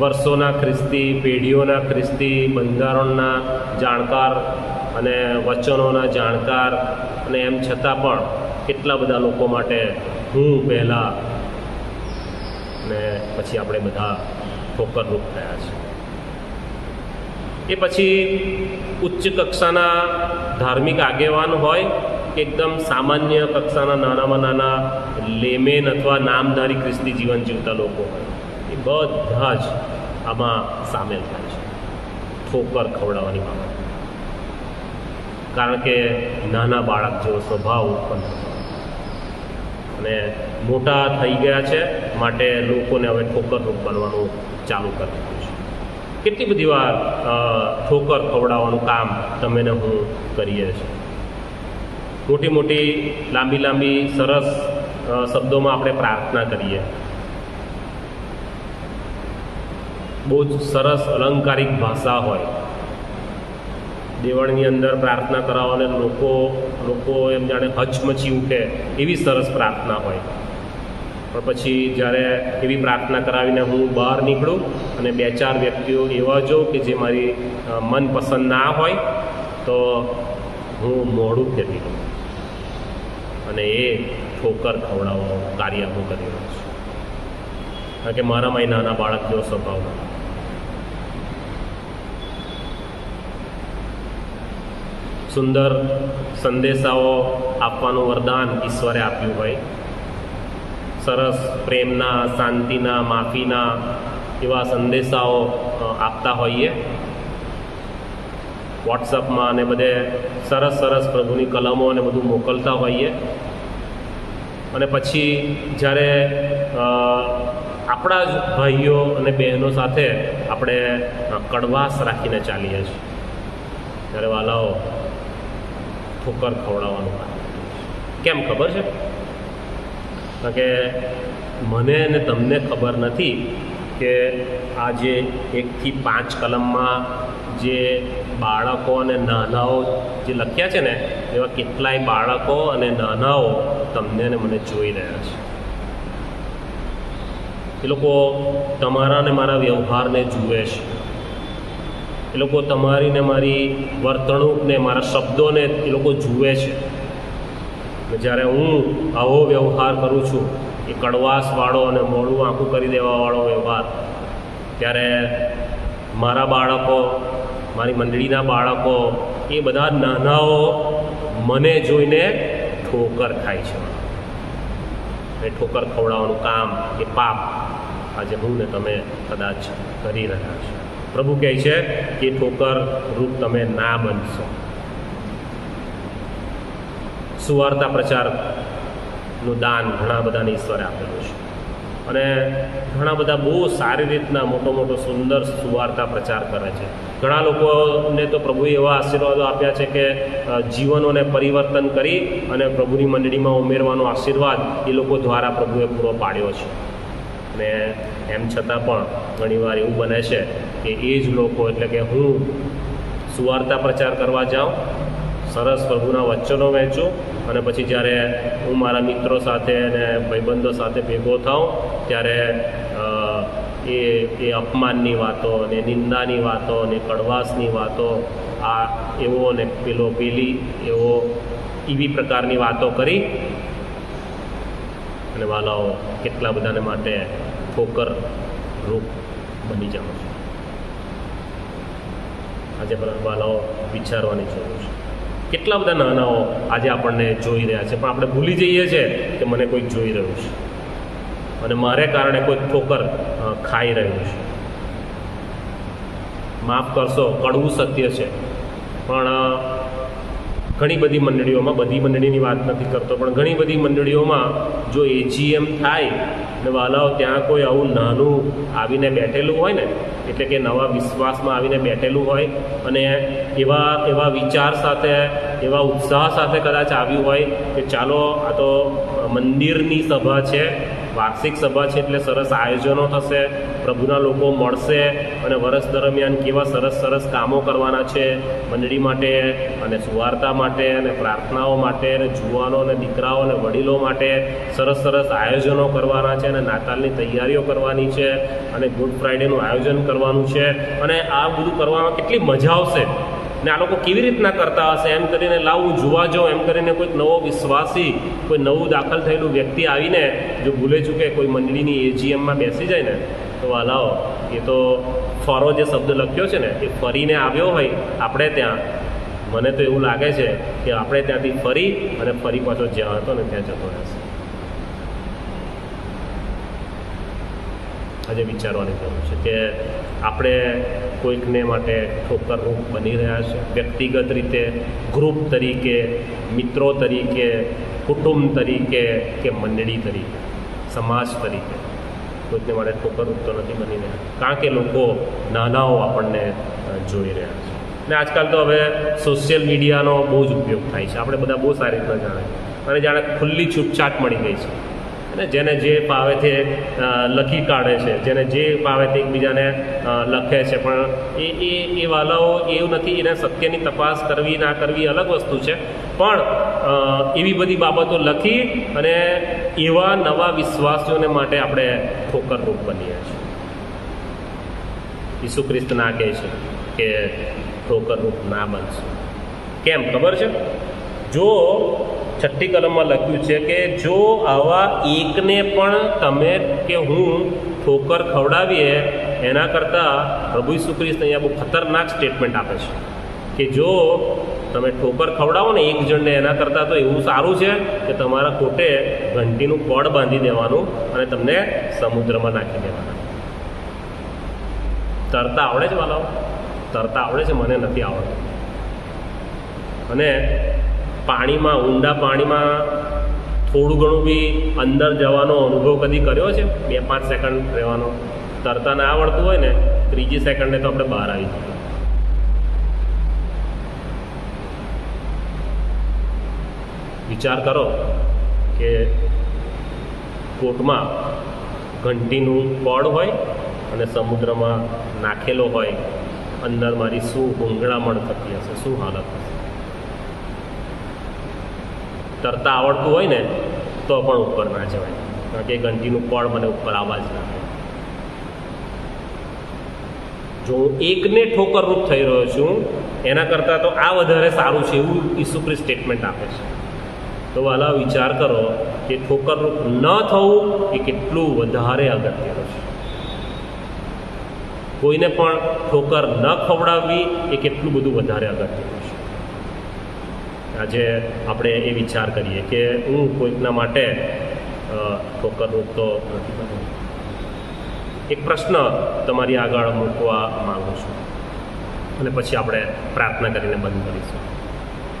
વર્ષોના ખ્રિસ્તી, પેઢીઓના ખ્રિસ્તી, બંધારણના જાણકાર અને વચનોના જાણકાર અને એમ છતાં પણ કેટલા બધા લોકો માટે હું પહેલાં ને પછી આપણે બધા ઠોકરરૂપ થયા છે. એ પછી ઉચ્ચ કક્ષાના ધાર્મિક આગેવાન હોય કે એકદમ સામાન્ય કક્ષાના નાનામાં નાના લેમેન અથવા નામધારી ખ્રિસ્તી જીવન જીવતા લોકો હોય. બધા જ આમાં સામેલ થાય છે. ઠોકર ખવડાવવાની બાબત. કારણ કે નાના બાળક જેવો સ્વભાવ ઉત્પન્ન અને મોટા થઈ ગયા છે માટે લોકોને હવે ઠોકરરૂપ બનવાનું ચાલુ કરી દીધું છે. કેટલી બધી વાર ઠોકર ખવડાવવાનું કામ તમે ને હું કરીએ છીએ. મોટી મોટી લાંબી લાંબી સરસ શબ્દોમાં આપણે પ્રાર્થના કરીએ. બહુ જ સરસ અલંકારિક ભાષા હોય. દેવળની અંદર પ્રાર્થના કરાવો અને લોકો લોકો એમ જાણે હચમચી ઉઠે એવી સરસ પ્રાર્થના હોય. પણ પછી જ્યારે એવી પ્રાર્થના કરાવીને હું બહાર નીકળું અને બે ચાર વ્યક્તિઓ એવા જો કે જે મારી મનપસંદ ના હોય, તો હું મોડું ફેરવી લઉં. અને એ ઠોકર ખવડાવવાનું કાર્ય હું કરી રહ્યો છું. કારણ કે મારામાં એ નાના બાળક જેવો સ્વભાવ નથી. સુંદર સંદેશાઓ આપવાનું વરદાન ઈશ્વરે આપ્યું હોય. સરસ પ્રેમના, શાંતિના, માફીના એવા સંદેશાઓ આપતા હોઈએ. વોટ્સઅપમાં અને બધે સરસ સરસ પ્રભુની કલમો અને બધું મોકલતા હોઈએ. અને પછી જ્યારે આપણા જ ભાઈઓ અને બહેનો સાથે આપણે કડવાશ રાખીને ચાલીએ છીએ. ત્યારે વાલાઓ ઠોકર ખવડાવવાનું કામ કેમ ખબર છે? કે મને અને તમને ખબર નથી કે આ જે એકથી પાંચ કલમમાં જે બાળકો અને નાનાઓ જે લખ્યા છે ને, એવા કેટલાય બાળકો અને નાનાઓ તમને અને મને જોઈ રહ્યા છે. એ લોકો તમારા અને મારા વ્યવહારને જુએ છે. એ લોકો તમારી ને મારી વર્તણૂકને મારા શબ્દોને એ લોકો જુએ છે. જ્યારે હું આવો વ્યવહાર કરું છું, એ કડવાશવાળો અને મોડું આંખું કરી દેવાવાળો વ્યવહાર, ત્યારે મારા બાળકો, મારી મંડળીના બાળકો, એ બધા નાનાઓ મને જોઈને ઠોકર ખાય છે. એ ઠોકર ખવડાવવાનું કામ, એ પાપ આજે હું ને તમે કદાચ કરી રહ્યા છો. પ્રભુ કહે છે કે ઠોકર રૂપ તમે ના બનશો. સુવાર્તા પ્રચારનું દાન ઘણા બધાને ઈશ્વરે આપેલું છે. અને ઘણા બધા બહુ સારી રીતના મોટો મોટો સુંદર સુવાર્તા પ્રચાર કરે છે. ઘણા લોકોને તો પ્રભુએ એવા આશીર્વાદો આપ્યા છે કે જીવનોને પરિવર્તન કરી અને પ્રભુની મંડળીમાં ઉમેરવાનો આશીર્વાદ એ લોકો દ્વારા પ્રભુએ પૂરો પાડ્યો છે. અને એમ છતાં પણ ઘણીવાર એવું બને છે કે એ જ લોકો એટલે કે હું સુવાર્તા પ્રચાર કરવા જાઉં, સરસ પ્રભુના વચનો વહેંચું અને પછી જ્યારે હું મારા મિત્રો સાથે અને ભાઈબંધો સાથે ભેગો થાઉં, ત્યારે એ એ અપમાનની વાતો ને નિંદાની વાતો ને કડવાશની વાતો, આ એવો ને પેલો પેલી એવો એવી પ્રકારની વાતો કરી અને વાલાઓ કેટલા બધાને માટે ઠોકર રૂપ બની જાઓ છો? આજે વાલાઓ વિચારવાની જરૂર છે. કેટલા બધા નાનાઓ આજે આપણને જોઈ રહ્યા છે, પણ આપણે ભૂલી જઈએ છીએ કે મને કોઈક જોઈ રહ્યું છે. અને મારે કારણે કોઈ ઠોકર ખાઈ રહ્યું છે. માફ કરશો, કડવું સત્ય છે. પણ ઘણી બધી મંડળીઓમાં, બધી મંડળીની વાત નથી કરતો, પણ ઘણી બધી મંડળીઓમાં જો એજીએમ થાય ને વાલાઓ ત્યાં કોઈ આવું નાનું આવીને બેઠેલું હોય ને, એટલે કે નવા વિશ્વાસમાં આવીને બેઠેલું હોય અને એવા એવા વિચાર સાથે, એવા ઉત્સાહ સાથે કદાચ આવ્યું હોય કે ચાલો આ તો મંદિરની સભા છે વાર્ષિક સભા છે એટલે સરસ આયોજનો થશે, પ્રભુના લોકો મળશે અને વર્ષ દરમિયાન કેવા સરસ સરસ કામો કરવાના છે મંડળી માટે અને સુવાર્તા માટે અને પ્રાર્થનાઓ માટે અને જુવાનો અને દીકરાઓ અને વડીલો માટે સરસ સરસ આયોજનો કરવાના છે અને નાતાલની તૈયારીઓ કરવાની છે અને ગુડ ફ્રાઈડેનું આયોજન કરવાનું છે. અને આ બધું કરવામાં કેટલી મજા આવશે. ને આ લોકો કેવી રીતના કરતા હશે? એમ કરીને લાવું જોવા જાઉં. એમ કરીને કોઈક નવો વિશ્વાસી, કોઈ નવું દાખલ થયેલું વ્યક્તિ આવીને જો ભૂલે ચૂકે, કોઈ મંડળીની એજીએમમાં બેસી જાય ને, તો વાલાઓ, એ તો ફરો જે શબ્દ લખ્યો છે ને એ ફરીને આવ્યો હોય, આપણે ત્યાં. મને તો એવું લાગે છે કે આપણે ત્યાંથી ફરી અને ફરી પાછો જ્યાં હતો ને, ત્યાં જતો રહેશે. આજે વિચારવાની જરૂર છે કે આપણે કોઈકને માટે ઠોકરરૂપ બની રહ્યા છે. વ્યક્તિગત રીતે ગ્રુપ તરીકે, મિત્રો તરીકે, કુટુંબ તરીકે કે મંડળી તરીકે, સમાજ તરીકે. કોઈકને માટે ઠોકરરૂપ તો નથી બની રહ્યા. કારણ કે લોકો નાનાઓ આપણને જોઈ રહ્યા છે. ને આજકાલ તો હવે સોશિયલ મીડિયાનો બહુ જ ઉપયોગ થાય છે. આપણે બધા બહુ સારી રીતના જાણે. અને જાણે ખુલ્લી છૂટછાટ મળી ગઈ છે. અને જેને જે ફાવે તે લખી કાઢે છે, જેને જે ફાવે તે એકબીજાને લખે છે. પણ એ એ એ વાલાઓ એવું નથી, એને સત્યની તપાસ કરવી, ના કરવી અલગ વસ્તુ છે. પણ એવી બધી બાબતો લખી અને એવા નવા વિશ્વાસીઓને માટે આપણે ઠોકરરૂપ બનીએ છીએ. ઈસુ ખ્રિસ્ત ના કહે છે કે ઠોકરરૂપ ના બનશે. કેમ? ખબર છે? જો છઠ્ઠી કલમમાં લખ્યું છે કે જો આવા એકને પણ તમે કે હું ઠોકર ખવડાવીએ, એના કરતાં પ્રભુ ઈસુ અહીંયા બહુ ખતરનાક સ્ટેટમેન્ટ આપે છે કે જો તમે ઠોકર ખવડાવો ને એક જણને, એના કરતાં તો એવું સારું છે કે તમારા કોટે ઘંટીનું પડ બાંધી દેવાનું અને તમને સમુદ્રમાં નાખી દેવાના. તરતા આવડે છે વાલાઓ તરતા આવડે છે, મને નથી આવડતું. અને પાણીમાં, ઊંડા પાણીમાં થોડું ઘણું બી અંદર જવાનો અનુભવ કદી કર્યો છે? બે પાંચ સેકન્ડ રહેવાનો. તરતા ના આવડતું હોય ને, ત્રીજી સેકન્ડે તો આપણે બહાર આવી જઈએ. વિચાર કરો કે કોટમાં ઘંટીનું પડ હોય અને સમુદ્રમાં નાખેલો હોય, અંદર મારી શું ગુંગળામણ થતી હશે, શું હાલત હશે? તરતા આવડતું હોય ને, તો પણ ઉપર ના જવાય. કારણ કે ઘંટીનું પડ મને ઉપર આવવા જ ના જો હું એકને ઠોકરરૂપ થઈ રહ્યો છું, એના કરતાં તો આ વધારે સારું છે એવું ઈસુ ખ્રિસ્ત સ્ટેટમેન્ટ આપે છે. તો વાલા વિચાર કરો કે ઠોકરરૂપ ન થવું એ કેટલું વધારે અગત્યનું છે. કોઈને પણ ઠોકર ન ખવડાવવી એ કેટલું બધું વધારે અગત્યનું છે. આજે આપણે એ વિચાર કરીએ કે હું કોઈકના માટે અ, ઠોકરરૂપ તો એક પ્રશ્ન તમારી આગળ મૂકવા માગું છું. અને પછી આપણે પ્રાર્થના કરીને બંધ કરીશું.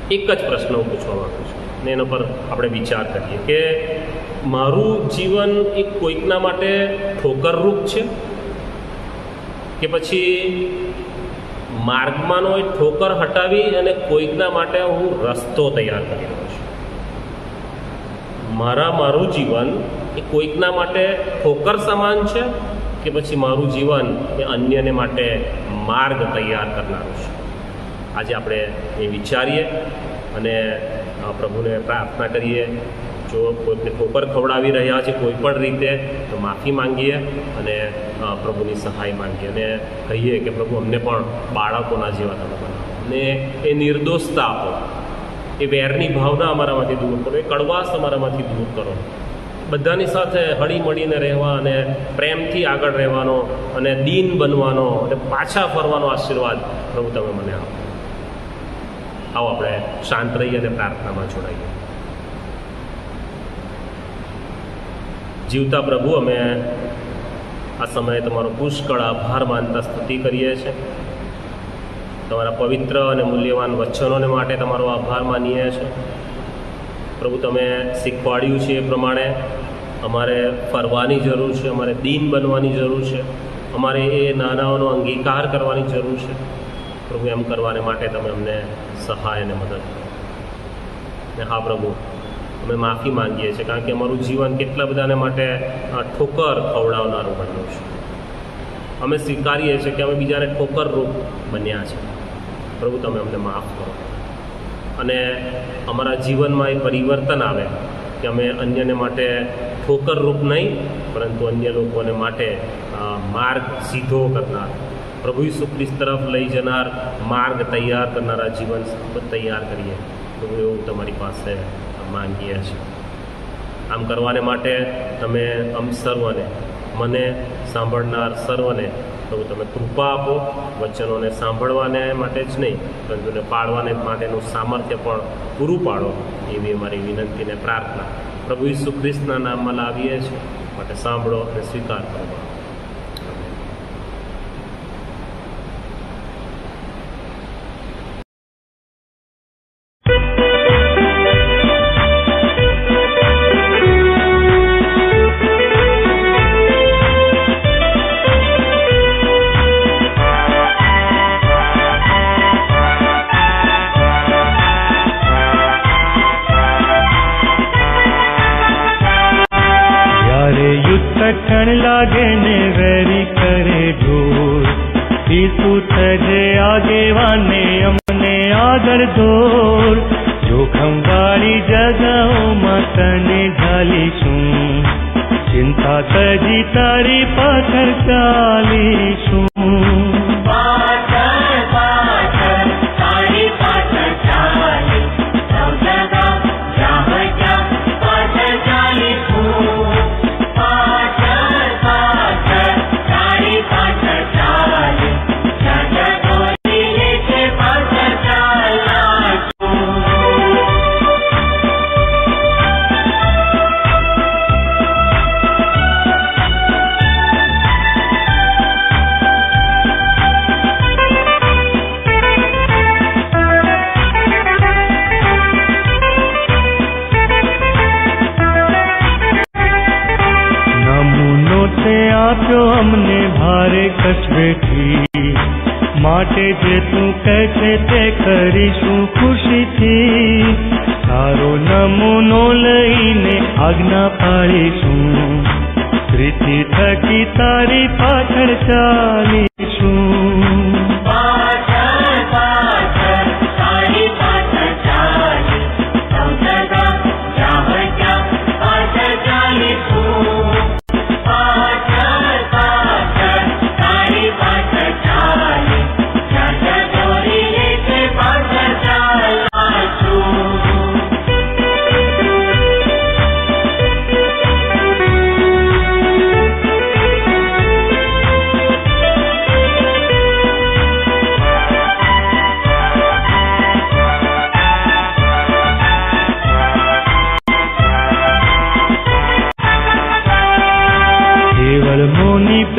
એક જ પ્રશ્ન હું પૂછવા માગું છું. ને એના પર આપણે વિચાર કરીએ કે મારું જીવન એ કોઈકના માટે ઠોકરરૂપ છે? કે પછી માર્ગમાંનો એ ઠોકર હટાવી અને કોઈકના માટે હું રસ્તો તૈયાર કરી રહ્યો છું. મારા, મારું જીવન એ કોઈકના માટે ઠોકર સમાન છે કે પછી મારું જીવન એ અન્યને માટે માર્ગ તૈયાર કરનારું છે? આજે આપણે એ વિચારીએ અને પ્રભુને પ્રાર્થના કરીએ જો કોઈને ઠોકર ખવડાવી રહ્યા છે કોઈ પણ રીતે, તો માફી માંગીએ અને પ્રભુની સહાય માંગીએ. અને કહીએ કે પ્રભુ, અમને પણ બાળકોના જેવા તમે બનાવો. અને એ નિર્દોષતા આપો. એ વેરની ભાવના અમારામાંથી દૂર કરો. એ કડવાશ અમારામાંથી દૂર કરો. બધાની સાથે હળી મળીને રહેવા અને પ્રેમથી આગળ રહેવાનો અને દીન બનવાનો અને પાછા ફરવાનો આશીર્વાદ પ્રભુ તમે મને આપો. આવો આપણે શાંત રહીએ અને પ્રાર્થનામાં જોડાઈએ. જીવતા પ્રભુ, અમે આ સમયે તમારો પુષ્કળ આભાર માનતા સ્તુતિ કરીએ છીએ. તમારા પવિત્ર અને મૂલ્યવાન વચનોને માટે તમારો આભાર માનીએ છીએ. પ્રભુ, તમે શીખવાડ્યું છે એ પ્રમાણે અમારે ફરવાની જરૂર છે, અમારે દીન બનવાની જરૂર છે, અમારે એ નાનાઓનો અંગીકાર કરવાની જરૂર છે. પ્રભુ, એમ કરવાને માટે તમે અમને સહાય અને મદદ કરો. ને હા પ્રભુ અમે માફી માંગીએ છીએ કારણ કે અમારું જીવન કેટલા બધાને માટે ઠોકર ખવડાવનારું બન્યું છે. અમે સ્વીકારીએ છીએ કે અમે બીજાને ઠોકર રૂપ બન્યા છે. પ્રભુ, તમે અમને માફ કરો. અને અમારા જીવનમાં એ પરિવર્તન આવે કે અમે અન્યને માટે ઠોકર રૂપ નહીં, પરંતુ અન્ય લોકોને માટે માર્ગ સીધો કરનાર, પ્રભુ ઈસુ તરફ લઈ જનાર માર્ગ તૈયાર કરનારા જીવન તૈયાર કરીએ. તો એવું તમારી પાસે માંગીએ છીએ. આમ કરવાને માટે તમે અમ સર્વને, મને સાંભળનાર સર્વને પ્રભુ તમે કૃપા આપો. વચનોને સાંભળવાને માટે જ નહીં, પરંતુ પાળવાને માટેનું સામર્થ્ય પણ પૂરું પાડો એવી અમારી વિનંતીને પ્રાર્થના. પ્રભુ ઈસુ ખ્રિસ્તના નામમાં લાવીએ છીએ. માટે સાંભળો અને સ્વીકાર કરો. તારી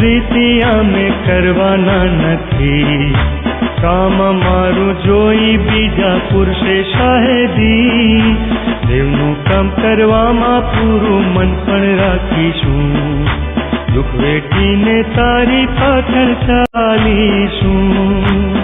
પ્રીતિ અમે કરવાના નથી કામ મારું જોઈ બીજા પુરુષે શાહેદી દેવનું કામ કરવામાં પૂરું મન પણ રાખીશું દુઃખ વેઠીને તારી પાછળ ચાલીશું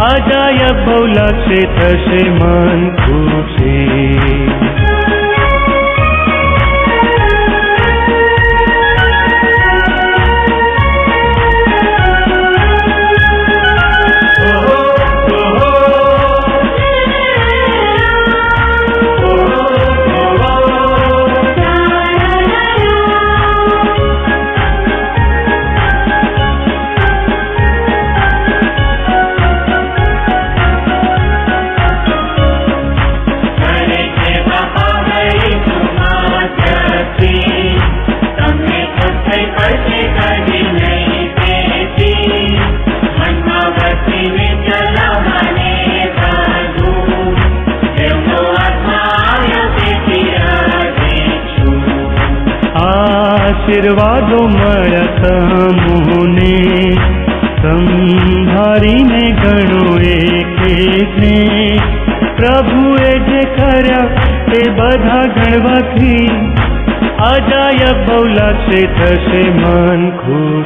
અજાયબ બહુ લાગશે થશે મન. થશે મન ખુશી